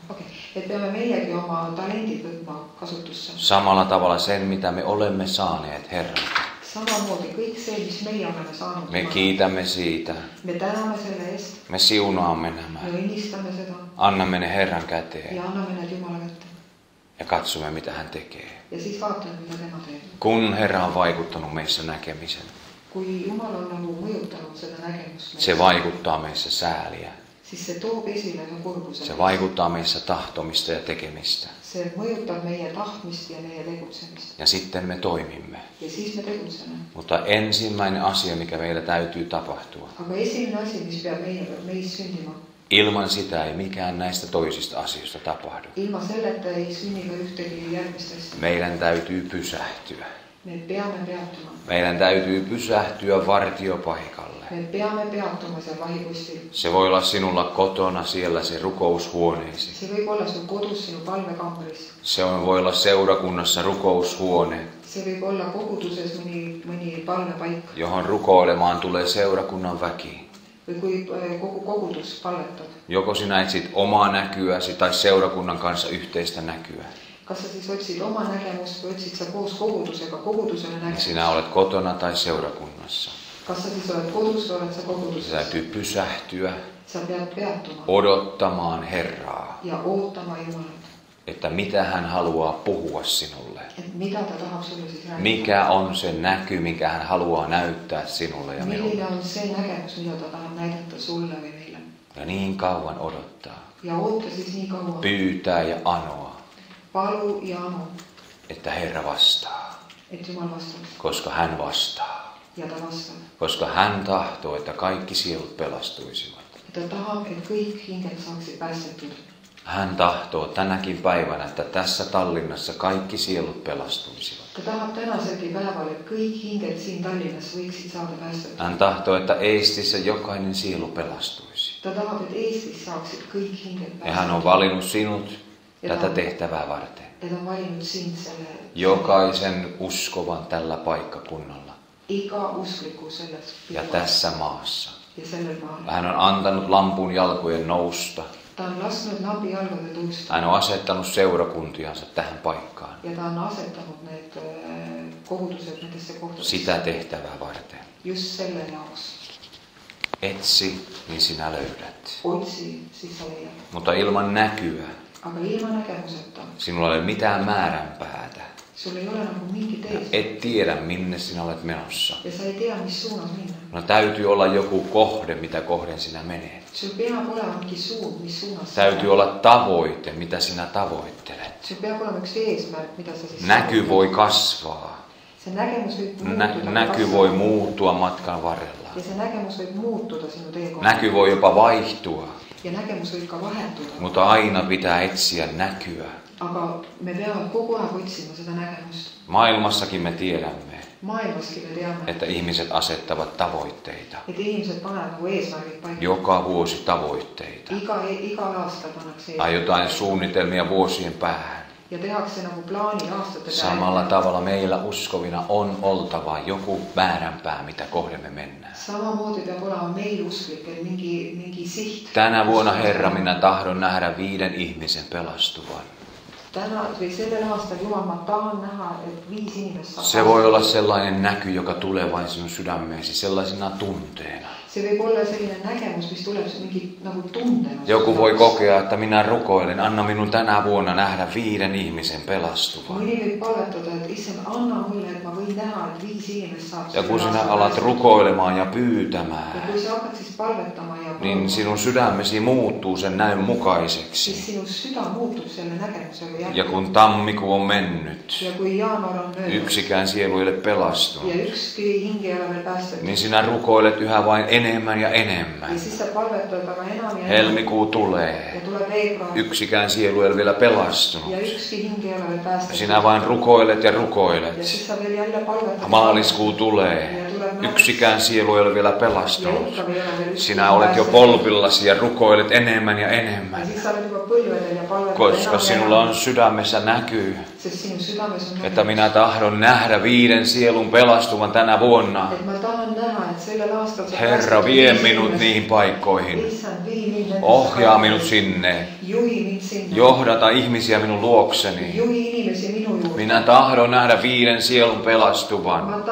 Speaker 1: Samalla tavalla sen, mitä me olemme saaneet Herralta.
Speaker 2: Samamoodi kõik see, mis meie oleme saanud.
Speaker 1: Me kiitämme siitä.
Speaker 2: me täname selle eest
Speaker 1: Me siunaamme nämä.
Speaker 2: ja õnnistame seda
Speaker 1: Annamme ne Herran käteen
Speaker 2: ja anname need Jumala kätte.
Speaker 1: ja katsomme, mitä hän tekee.
Speaker 2: ja siis vaatame, mida tema teeb.
Speaker 1: Kun Herra on vaikuttanut meissä näkemisen,
Speaker 2: kui Jumal on nagu mõjutanud seda nägemust
Speaker 1: se vaikuttaa meissä sääliä.
Speaker 2: Siis see toob esile ühe kurbuse.
Speaker 1: Se vaikuttaa meissä tahtomista ja tekemistä.
Speaker 2: see mõjutab meie tahtmist ja meie tegutsemist.
Speaker 1: Ja sitten me toimimme.
Speaker 2: ja siis me tegutseme.
Speaker 1: Mutta ensimmäinen asia, mikä meillä täytyy tapahtua,
Speaker 2: aga esimene asi, mis peab meie, meis sündima,
Speaker 1: ilman sitä ei mikään näistä toisista asioista tapahdu.
Speaker 2: ilma selleta ei ühtegi järgmist asja.
Speaker 1: Meidän täytyy pysähtyä. Meidän täytyy pysähtyä vartiopaikalle. Se voi olla sinulla kotona siellä se rukoushuoneesi.
Speaker 2: see võib olla sul kodus sinu palvekambris.
Speaker 1: Se on, voi olla seurakunnassa rukoushuone,
Speaker 2: see võib olla koguduses mõni, mõni palvepaik
Speaker 1: johon rukoilemaan tulee seurakunnan väki.
Speaker 2: või kui kogu kogudus palvetab.
Speaker 1: Joko sinä etsit omaa näkyäsi tai seurakunnan kanssa yhteistä näkyä.
Speaker 2: Kas sa siis otsid oma nägemust või otsid sa koos kogudusega kogudusele
Speaker 1: Ja
Speaker 2: nägemust?
Speaker 1: sinä olet kotona tai seurakunnassa.
Speaker 2: kas sa siis oled kodus või oled sa
Speaker 1: Se
Speaker 2: koguduses?
Speaker 1: täytyy pysähtyä
Speaker 2: sa pead peatuma
Speaker 1: odottamaan Herraa,
Speaker 2: ja ootama Jumalat,
Speaker 1: että mitä hän haluaa puhua sinulle.
Speaker 2: et mida ta tahab sulle siis rääkida.
Speaker 1: Mikä on se näky, minkä hän haluaa näyttää sinulle ja minulle.
Speaker 2: milline on see nägemus, mida ta tahab näidata sulle või meile?
Speaker 1: Ja niin kauan odottaa,
Speaker 2: ja oota siis nii kaua.
Speaker 1: pyytää ja anoa,
Speaker 2: palu ja anu,
Speaker 1: että Herra vastaa,
Speaker 2: et Jumal vastab
Speaker 1: koska hän vastaa.
Speaker 2: ja ta vastab.
Speaker 1: Koska hän tahtoo, että kaikki sielut pelastuisivat.
Speaker 2: ta tahab, et kõik hinged saaksid päästetud.
Speaker 1: Hän tahtoo tänäkin päivänä, että tässä Tallinnassa kaikki sielut pelastuisivat. Hän tahtoo, että Eestissä jokainen sielu pelastuisi. Ja hän on valinnut sinut tätä tehtävää varten. Jokaisen uskovan tällä paikkakunnalla ja tässä maassa. Hän on antanut lampun jalkojen nousta. Hän on asettanut seurakuntiansa tähän paikkaan.
Speaker 2: ja on asetanud need äh,
Speaker 1: Sitä tehtävää varten.
Speaker 2: just selle jaoks.
Speaker 1: Etsi, niin sinä löydät.
Speaker 2: otsi, siis.
Speaker 1: Mutta ilman näkyä
Speaker 2: aga ilma nägemuseta
Speaker 1: sinulla ei ole mitään määränpäätä.
Speaker 2: sul ei ole ees
Speaker 1: Et tiedä, minne sinä olet menossa.
Speaker 2: ja sa ei tea, mis suunas minna.
Speaker 1: No täytyy olla joku kohde, mitä kohden sinä menet.
Speaker 2: sul peab olema mingi suund, mis suunas sa
Speaker 1: Täytyy olla tavoite, mitä sinä tavoittelet.
Speaker 2: sul peab olema üks eesmärk, mida sa siis
Speaker 1: Näky voi kasvaa.
Speaker 2: see nägemus võib
Speaker 1: Nä,
Speaker 2: muutuda
Speaker 1: näky voi muuttua matkan varrella.
Speaker 2: ja see nägemus võib muutuda sinu teekonnal
Speaker 1: Näky voi jopa vaihtua.
Speaker 2: Ja nägemus võib ka vahetuda,
Speaker 1: Mutta aina pitää etsiä näkyä.
Speaker 2: aga me peame kogu aeg otsima seda nägemust.
Speaker 1: Maailmassakin me tiedämme,
Speaker 2: maailmaskin me teame,
Speaker 1: että ihmiset asettavat tavoitteita.
Speaker 2: et inimesed panevad nagu eesmärgid paika.
Speaker 1: Joka vuosi tavoitteita.
Speaker 2: iga, igal aastal pannakse
Speaker 1: Tai jotain suunnitelmia vuosien päähän.
Speaker 2: Ja tehakse nagu plaani aastate
Speaker 1: Samalla tavalla meillä uskovina on oltava joku määränpää, mitä kohden me mennään.
Speaker 2: samamoodi peab olema meil usklikel mingi, mingi siht.
Speaker 1: Tänä vuonna, Herra, minä tahdon nähdä viiden ihmisen pelastuvan.
Speaker 2: täna või sellel aastal, Jumal, ma tahan näha, et viis inimest saab
Speaker 1: Se voi olla sellainen näky, joka tulee vain sinun sydämeesi sellaisena tunteena.
Speaker 2: See võib olla selline nägemus, mis tuleb mingi nagu tundena.
Speaker 1: Joku voi kokea, että minä rukoilen, anna minun tänä vuonna nähdä viiden ihmisen pelastuvan.
Speaker 2: mõni võib palvetada, et issand, anna mulle, et ma võin näha, et viis inimest saab.
Speaker 1: Ja kun sinä alat rukoilemaan ja
Speaker 2: ja
Speaker 1: pyytämään,
Speaker 2: kui sa hakkad siis palvetama ja
Speaker 1: niin sinun sydämesi muuttuu sen näyn
Speaker 2: siis
Speaker 1: mukaiseksi.
Speaker 2: sinu süda muutub selle nägemusega
Speaker 1: Ja
Speaker 2: järgi.
Speaker 1: kun tammikuu on mennyt,
Speaker 2: ja kui jaanuar on möödas
Speaker 1: yksikään sielu ei ole pelastunut,
Speaker 2: ja ükski hing ei ole veel päästetud
Speaker 1: niin sinä rukoilet yhä vain enemmän ja enemmän.
Speaker 2: siis enam ja enam
Speaker 1: Helmikuu tulee, yksikään sielu ei ole vielä pelastunut. Sinä vain rukoilet ja rukoilet.
Speaker 2: siis
Speaker 1: Maaliskuu tulee, yksikään sielu ei ole vielä pelastunut. Sinä olet jo polvillasi ja rukoilet enemmän ja enemmän,
Speaker 2: siis
Speaker 1: koska sinulla on sydämessä näkyy,
Speaker 2: on
Speaker 1: että minä tahdon nähdä viiden sielun pelastuvan tänä vuonna. Herra, vie minut niihin paikkoihin. Ohjaa minut sinne. Johdata ihmisiä minun luokseni. Minä tahdon nähdä viiden sielun pelastuvan.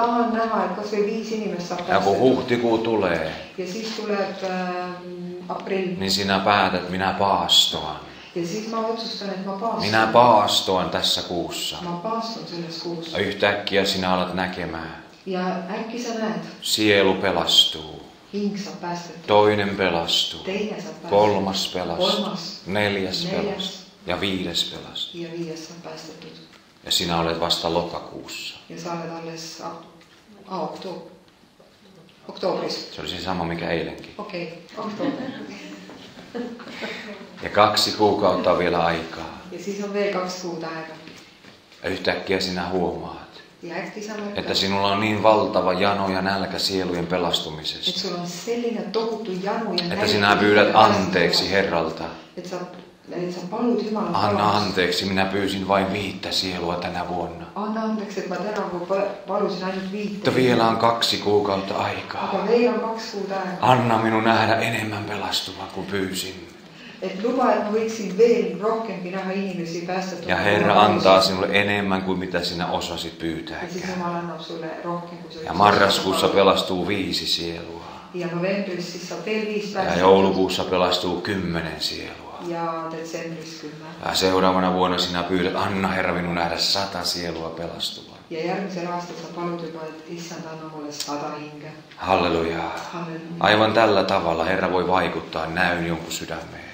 Speaker 2: inimest saab
Speaker 1: Ja kun huhtikuu tulee,
Speaker 2: ja siis äh, aprill
Speaker 1: niin sinä päätät, minä paastoan. Minä paastoan tässä kuussa. yhtäkkiä sinä alat näkemään. Sielu pelastuu. Toinen pelastuu. Kolmas pelastuu. Neljäs pelastuu. Ja viides pelastuu.
Speaker 2: ja
Speaker 1: sinä olet vasta lokakuussa.
Speaker 2: ja sa oled alles a- a- oktoob- oktoobris
Speaker 1: Se oli se sama mikä eilenkin.
Speaker 2: okei okay. oktoober
Speaker 1: Ja kaksi kuukautta on vielä aikaa.
Speaker 2: ja siis on veel kaks kuud aega
Speaker 1: Ja yhtäkkiä sinä huomaat, että sinulla on niin valtava jano ja nälkä sielujen pelastumisesta. Että sinä pyydät anteeksi Herralta.
Speaker 2: Sa palud Jumalat
Speaker 1: Anna anteeksi, minä pyysin vain viittä sielua tänä vuonna.
Speaker 2: anna andeks et ma tänavu pa- palusin ainult viite
Speaker 1: Mutta vielä on kaksi kuukautta aikaa.
Speaker 2: aga veel on kaks kuud aega
Speaker 1: Anna minun nähdä enemmän pelastuvan kuin pyysin.
Speaker 2: et luba et ma võiksin veel rohkemgi näha inimesi päästetud
Speaker 1: Ja Herra antaa sinulle enemmän kuin mitä sinä osasit
Speaker 2: ja siis sulle sa
Speaker 1: Ja marraskuussa pelastuu viisi sielua.
Speaker 2: ja
Speaker 1: Ja joulukuussa pelastuu kymmenen sielua.
Speaker 2: Ja detsembris kümme
Speaker 1: Ja seuraavana vuonna sinä pyydät, anna Herra minun nähdä sata sielua pelastuvan.
Speaker 2: ja järgmisel aastal sa palud juba et issand anna mulle sada hinge
Speaker 1: Halleluja.
Speaker 2: halleluuja
Speaker 1: Aivan tällä tavalla Herra voi vaikuttaa näyn jonkun sydämeen.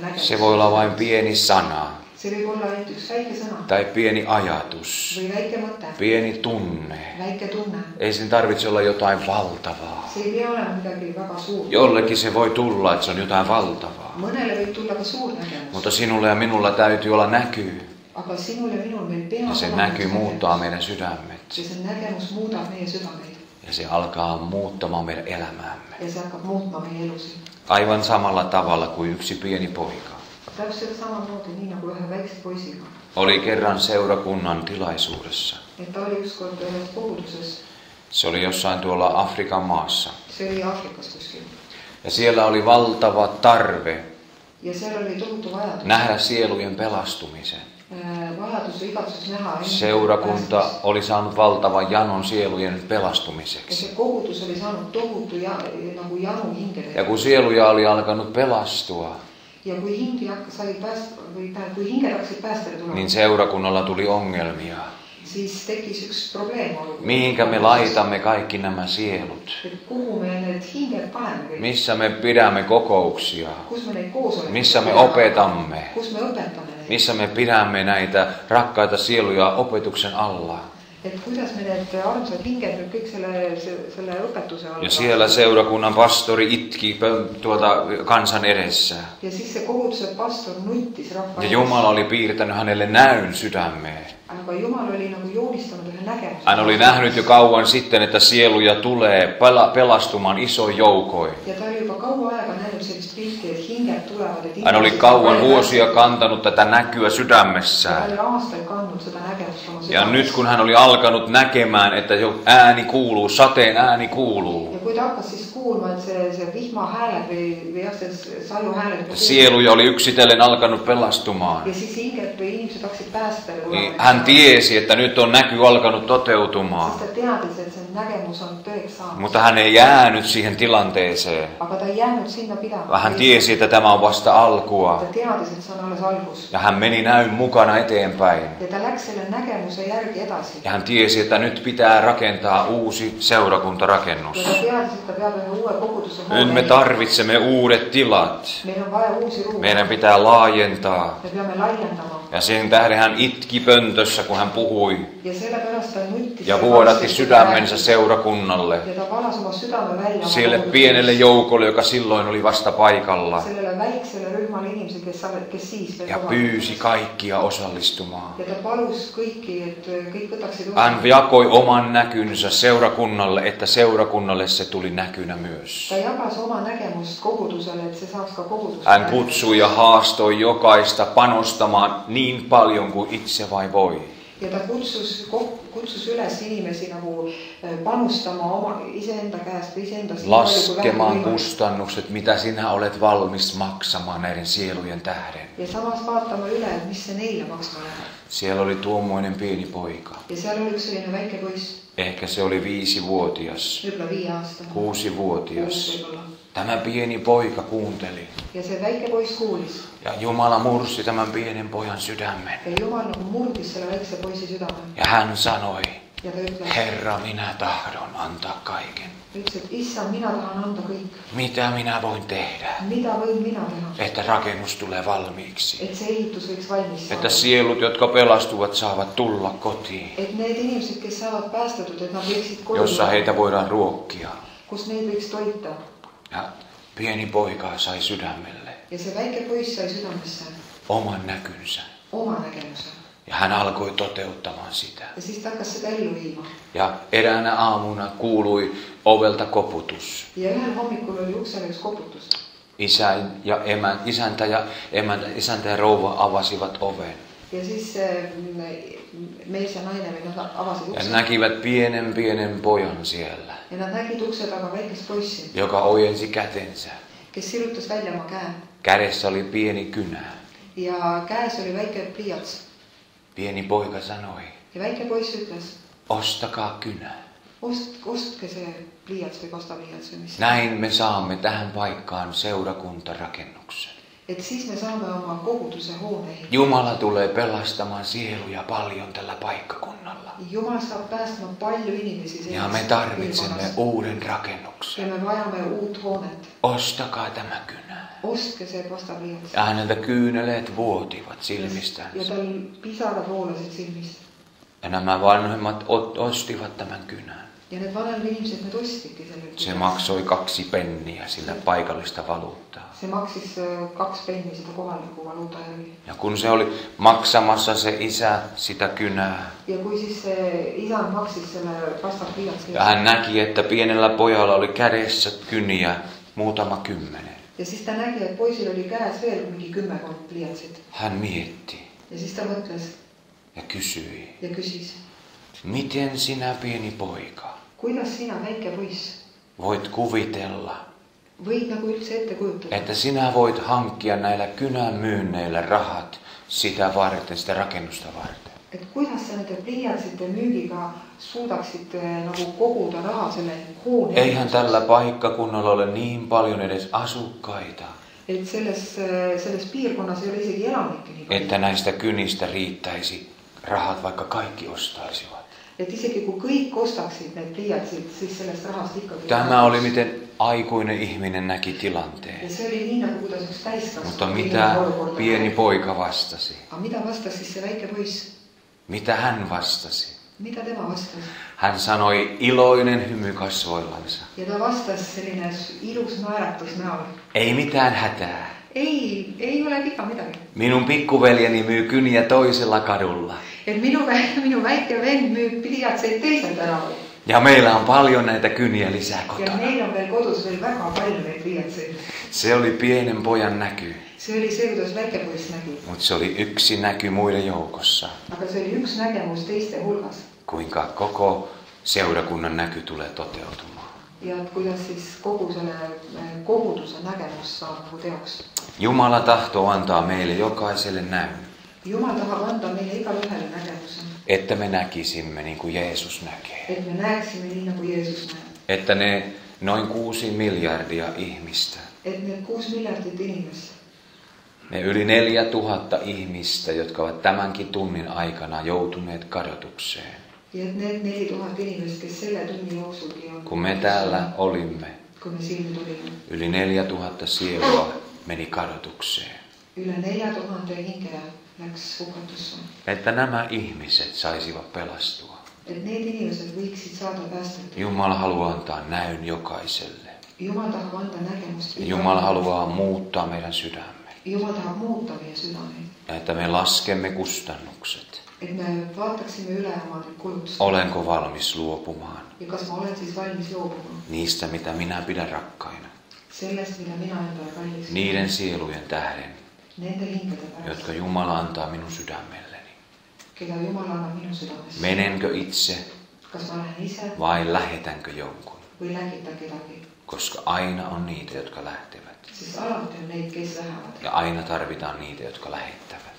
Speaker 2: nägemust
Speaker 1: Se voi olla vain pieni sana
Speaker 2: see võib olla ainult üks väike sõna
Speaker 1: tai pieni ajatus,
Speaker 2: või väike mõte
Speaker 1: pieni tunne.
Speaker 2: väike tunne
Speaker 1: Ei sen tarvitse olla jotain valtavaa.
Speaker 2: see ei pea olema midagi väga suurt
Speaker 1: Jollekin se voi tulla, että se on jotain valtavaa.
Speaker 2: mõnele võib tulla ka suur nägemus
Speaker 1: Mutta sinulla ja minulla täytyy olla näky.
Speaker 2: aga sinul ja minul meil peab
Speaker 1: Ja se näky muuttaa meidän sydämet.
Speaker 2: ja see nägemus muudab meie südameid
Speaker 1: Ja se alkaa muuttamaan meidän elämäämme.
Speaker 2: ja see hakkab muutma meie elusid
Speaker 1: Aivan samalla tavalla kuin yksi pieni poika.
Speaker 2: Täpselt samamoodi nii nagu ühe väikse poisiga
Speaker 1: Oli kerran seurakunnan tilaisuudessa.
Speaker 2: et ta oli ühes koguduses
Speaker 1: Se oli jossain tuolla Afrikan maassa.
Speaker 2: see oli Aafrikas kuskil
Speaker 1: Ja siellä oli valtava tarve
Speaker 2: ja seal oli tohutu vajadus
Speaker 1: nähdä sielujen pelastumisen.
Speaker 2: Äh, vajadus või igatsus näha enda
Speaker 1: Seurakunta
Speaker 2: päästmist.
Speaker 1: oli saanut valtavan janon sielujen
Speaker 2: ja
Speaker 1: pelastamiseksi.
Speaker 2: see kogudus oli saanud tohutu ja nagu janu
Speaker 1: Ja
Speaker 2: hingedega
Speaker 1: kun sieluja oli alkanut pelastua,
Speaker 2: ja kui hingi hakkas sai pääst- või tähendab kui hinged hakkasid päästele tulema
Speaker 1: niin seurakunnalla tuli ongelmia.
Speaker 2: siis tekkis üks probleem olukord
Speaker 1: Mihinkä me laitamme kaikki nämä sielut?
Speaker 2: et kuhu me need hinged paneme kõik
Speaker 1: Missä me pidämme kokouksia?
Speaker 2: kus me neid koos
Speaker 1: Missä me opetamme?
Speaker 2: kus me õpetame neid
Speaker 1: Missä me pidämme näitä rakkaita sieluja opetuksen alla?
Speaker 2: Et kuidas me need armsad hinged nüüd kõik selle, selle õpetuse alla
Speaker 1: Ja siellä seurakunnan pastori itki pö- tuota kansan edessä.
Speaker 2: ja siis see koguduse pastor nuttis rahva
Speaker 1: Ja Jumala oli piirtänyt hänelle näyn sydämeen.
Speaker 2: nägemuse.
Speaker 1: Hän oli nähnyt jo kauan sitten, että sieluja tulee pela- pelastumaan isoin joukoin. Hän oli kauan vuosia kantanut tätä näkyä sydämessään. Ja nyt kun hän oli alkanut näkemään, että jo ääni kuuluu, sateen ääni kuuluu,
Speaker 2: siis
Speaker 1: sieluja oli yksitellen alkanut pelastumaan,
Speaker 2: ja siis
Speaker 1: niin hän tiesi, että nyt on näky alkanut toteutumaan. Mutta hän ei jäänyt siihen tilanteeseen, vaan hän tiesi, että tämä on vasta alkua. Ja hän meni näyn mukana eteenpäin.
Speaker 2: ja
Speaker 1: hän tiesi, että nyt pitää rakentaa uusi seurakuntarakennus. Nyt me tarvitsemme uudet tilat. Meidän pitää laajentaa. Ja sen tähden hän itki pöntössä, kun hän puhui.
Speaker 2: ja
Speaker 1: vuodatti sydämensä seurakunnalle. Sille pienelle joukolle, joka silloin oli vasta paikalla.
Speaker 2: siis
Speaker 1: Ja pyysi kaikkia osallistumaan.
Speaker 2: võtaksid
Speaker 1: Hän jakoi oman näkynsä seurakunnalle, että seurakunnalle se tuli näkynä myös. Hän kutsui ja haastoi jokaista panostamaan niin paljon kuin itse vai voi.
Speaker 2: ja ta kutsus, kutsus üles inimesi nagu panustama oma iseenda käest või iseendast.
Speaker 1: Laskemaan kustannukset, mitä sinä olet valmis maksamaan näiden sielujen tähden.
Speaker 2: ja samas vaatama üle, et mis see neile maksma läheb.
Speaker 1: Siellä oli tuommoinen pieni poika.
Speaker 2: ja seal oli üks selline väike poiss,
Speaker 1: Ehkä se oli viisivuotias,
Speaker 2: võib-olla viieaastane.
Speaker 1: Tämä pieni poika kuunteli.
Speaker 2: ja see väike poiss kuulis
Speaker 1: Ja Jumala mursi tämän pienen pojan sydämen.
Speaker 2: ja Jumal nagu murdis selle väikse poisi südame
Speaker 1: Ja hän sanoi,
Speaker 2: ja ütles,
Speaker 1: Herra, minä tahdon antaa kaiken.
Speaker 2: ütles, issand, mina tahan anda kõik,
Speaker 1: Mitä minä voin tehdä,
Speaker 2: mida võin mina teha,
Speaker 1: että rakennus tulee valmiiksi?
Speaker 2: et see ehitus võiks valmis
Speaker 1: Että
Speaker 2: saada.
Speaker 1: sielut, jotka pelastuvat, saavat tulla kotiin,
Speaker 2: et need inimesed, kes saavad päästetud, et nad võiksid
Speaker 1: jossa heitä voidaan ruokkia.
Speaker 2: kus neid võiks toita
Speaker 1: Ja pieni poika sai sydämelle
Speaker 2: ja see väike poiss sai südamesse
Speaker 1: oman näkynsä.
Speaker 2: oma nägemuse
Speaker 1: Ja hän alkoi toteuttamaan sitä.
Speaker 2: ja siis ta hakkas seda ellu viima
Speaker 1: Ja eräänä aamuna kuului ovelta koputus.
Speaker 2: ja ühel hommikul oli uksele üks koputus
Speaker 1: Isä ja emä, isäntä ja emäntä, isäntä ja rouva avasivat oven.
Speaker 2: ja siis äh, mees ja naine või nad avasid
Speaker 1: Ja näkivät pienen pienen pojan siellä,
Speaker 2: ja nad nägid ukse taga väikest poissi,
Speaker 1: joka ojensi kätensä.
Speaker 2: kes sirutas välja oma käe
Speaker 1: Kädessä oli pieni kynä.
Speaker 2: ja käes oli väike pliiats
Speaker 1: Pieni poika sanoi,
Speaker 2: ja väike poiss ütles,
Speaker 1: ostakaa kynä.
Speaker 2: ost-, ostke see pliiats või pastapliiats või mis.
Speaker 1: Näin me saamme tähän paikkaan seurakuntarakennuksen.
Speaker 2: Et siis me saame oma koguduse hoone ehitada.
Speaker 1: Jumala tulee pelastamaan sieluja paljon tällä paikkakunnalla.
Speaker 2: Jumal saab päästma palju inimesi
Speaker 1: Ja me tarvitsemme uuden rakennuksen.
Speaker 2: ja me vajame uut hoonet.
Speaker 1: Ostakaa tämä kynä.
Speaker 2: ostke see pastapliiats.
Speaker 1: Ja häneltä kyyneleet vuotivat silmistään.
Speaker 2: ja tal pisarad voolasid silmist
Speaker 1: Ja nämä vanhemmat ostivat tämän kynän.
Speaker 2: Ja need vanemad inimesed, need.
Speaker 1: Se maksoi kaksi penniä sillä paikallista valuuttaa.
Speaker 2: see maksis äh, kaks penni seda kohalikku valuuta järgi.
Speaker 1: Ja kun se oli maksamassa se isä sitä kynää,
Speaker 2: ja kui siis see isand maksis selle pastapliiatsi
Speaker 1: ja hän näki, että pienellä pojalla oli kädessä kyniä muutama kymmenen.
Speaker 2: ja siis ta nägi, et poisil oli käes veel mingi kümmekond pliiatsit
Speaker 1: Hän mietti
Speaker 2: ja siis ta mõtles
Speaker 1: ja kysyi,
Speaker 2: ja küsis,
Speaker 1: miten sinä pieni poika
Speaker 2: kuidas sina, väike poiss,
Speaker 1: voit kuvitella,
Speaker 2: võid nagu üldse ette kujutada,
Speaker 1: että sinä voit hankkia näillä kynän myynneillä rahat sitä varten, sitä rakennusta varten.
Speaker 2: et kuidas sa nende pliiatsite müügiga suudaksid äh, nagu koguda raha selle hoone
Speaker 1: Eihän tällä paikkakunnalla ole niin paljon edes asukkaita,
Speaker 2: et selles, selles piirkonnas ei ole isegi elanikke nii palju.
Speaker 1: että näistä kynistä riittäisi rahat, vaikka kaikki ostaisivat.
Speaker 2: Et isegi kui kõik ostaksid need pliiatsid, siis sellest rahast ikkagi.
Speaker 1: Tämä oli miten aikuinen ihminen näki
Speaker 2: ja
Speaker 1: tilanteen.
Speaker 2: see oli nii nagu kuidas üks täiskasvanu.
Speaker 1: Mutta mitä pieni poika vastasi?
Speaker 2: aga mida vastas siis see väike poiss?
Speaker 1: Mitä hän vastasi?
Speaker 2: mida tema vastas?
Speaker 1: Hän sanoi iloinen hymy kasvoillansa.
Speaker 2: ja ta vastas selline ilus naeratus näol.
Speaker 1: Ei mitään hätää.
Speaker 2: ei, ei ole viga midagi.
Speaker 1: Minun pikkuveljeni myy kyniä toisella kadulla.
Speaker 2: Et minu, minu väike vend müüb pliiatseid teisel tänaval
Speaker 1: Ja meillä on paljon näitä kyniä lisää
Speaker 2: ja
Speaker 1: kotona.
Speaker 2: meil on veel kodus veel väga palju neid pliiatseid.
Speaker 1: Se oli pienen pojan näky,
Speaker 2: see oli see, kuidas väike poiss nägi,
Speaker 1: mutta se oli yksi näky muiden joukossa.
Speaker 2: aga see oli üks nägemus teiste hulgas
Speaker 1: Kuinka koko seurakunnan näky tulee toteutumaan.
Speaker 2: ja kuidas siis kogu selle äh, koguduse nägemus saab nagu teoks.
Speaker 1: Jumala tahtoo antaa meille jokaiselle näyn,
Speaker 2: jumal tahab anda meile igale ühele nägemuse,
Speaker 1: että me näkisimme niin kuin Jeesus näkee.
Speaker 2: et me näeksime nii nagu Jeesus näeb.
Speaker 1: Että ne noin kuusi miljardia ihmistä,
Speaker 2: et need kuus miljardit inimest,
Speaker 1: ne yli neljä tuhatta ihmistä, jotka ovat tämänkin tunnin aikana joutuneet kadotukseen.
Speaker 2: ja need neli tuhat inimest, kes selle tunni jooksulgi on,
Speaker 1: Kun me täällä olimme,
Speaker 2: kui me siin tulime,
Speaker 1: yli neljä tuhatta sielua meni kadotukseen.
Speaker 2: tuhande hinge läks hukatusse.
Speaker 1: Että nämä ihmiset saisivat pelastua. Jumala haluaa antaa näyn jokaiselle. Jumala haluaa muuttaa meidän sydämme. Ja että me laskemme kustannukset. Olenko valmis luopumaan
Speaker 2: siis valmis loobuma
Speaker 1: niistä, mitä minä pidän rakkaina. Niiden sielujen tähden, jotka, Jumala antaa minun sydämelleni. Menenkö itse vai lähetänkö jonkun? Koska aina on niitä, jotka lähtevät.
Speaker 2: lähevad
Speaker 1: Ja aina tarvitaan niitä, jotka lähettävät.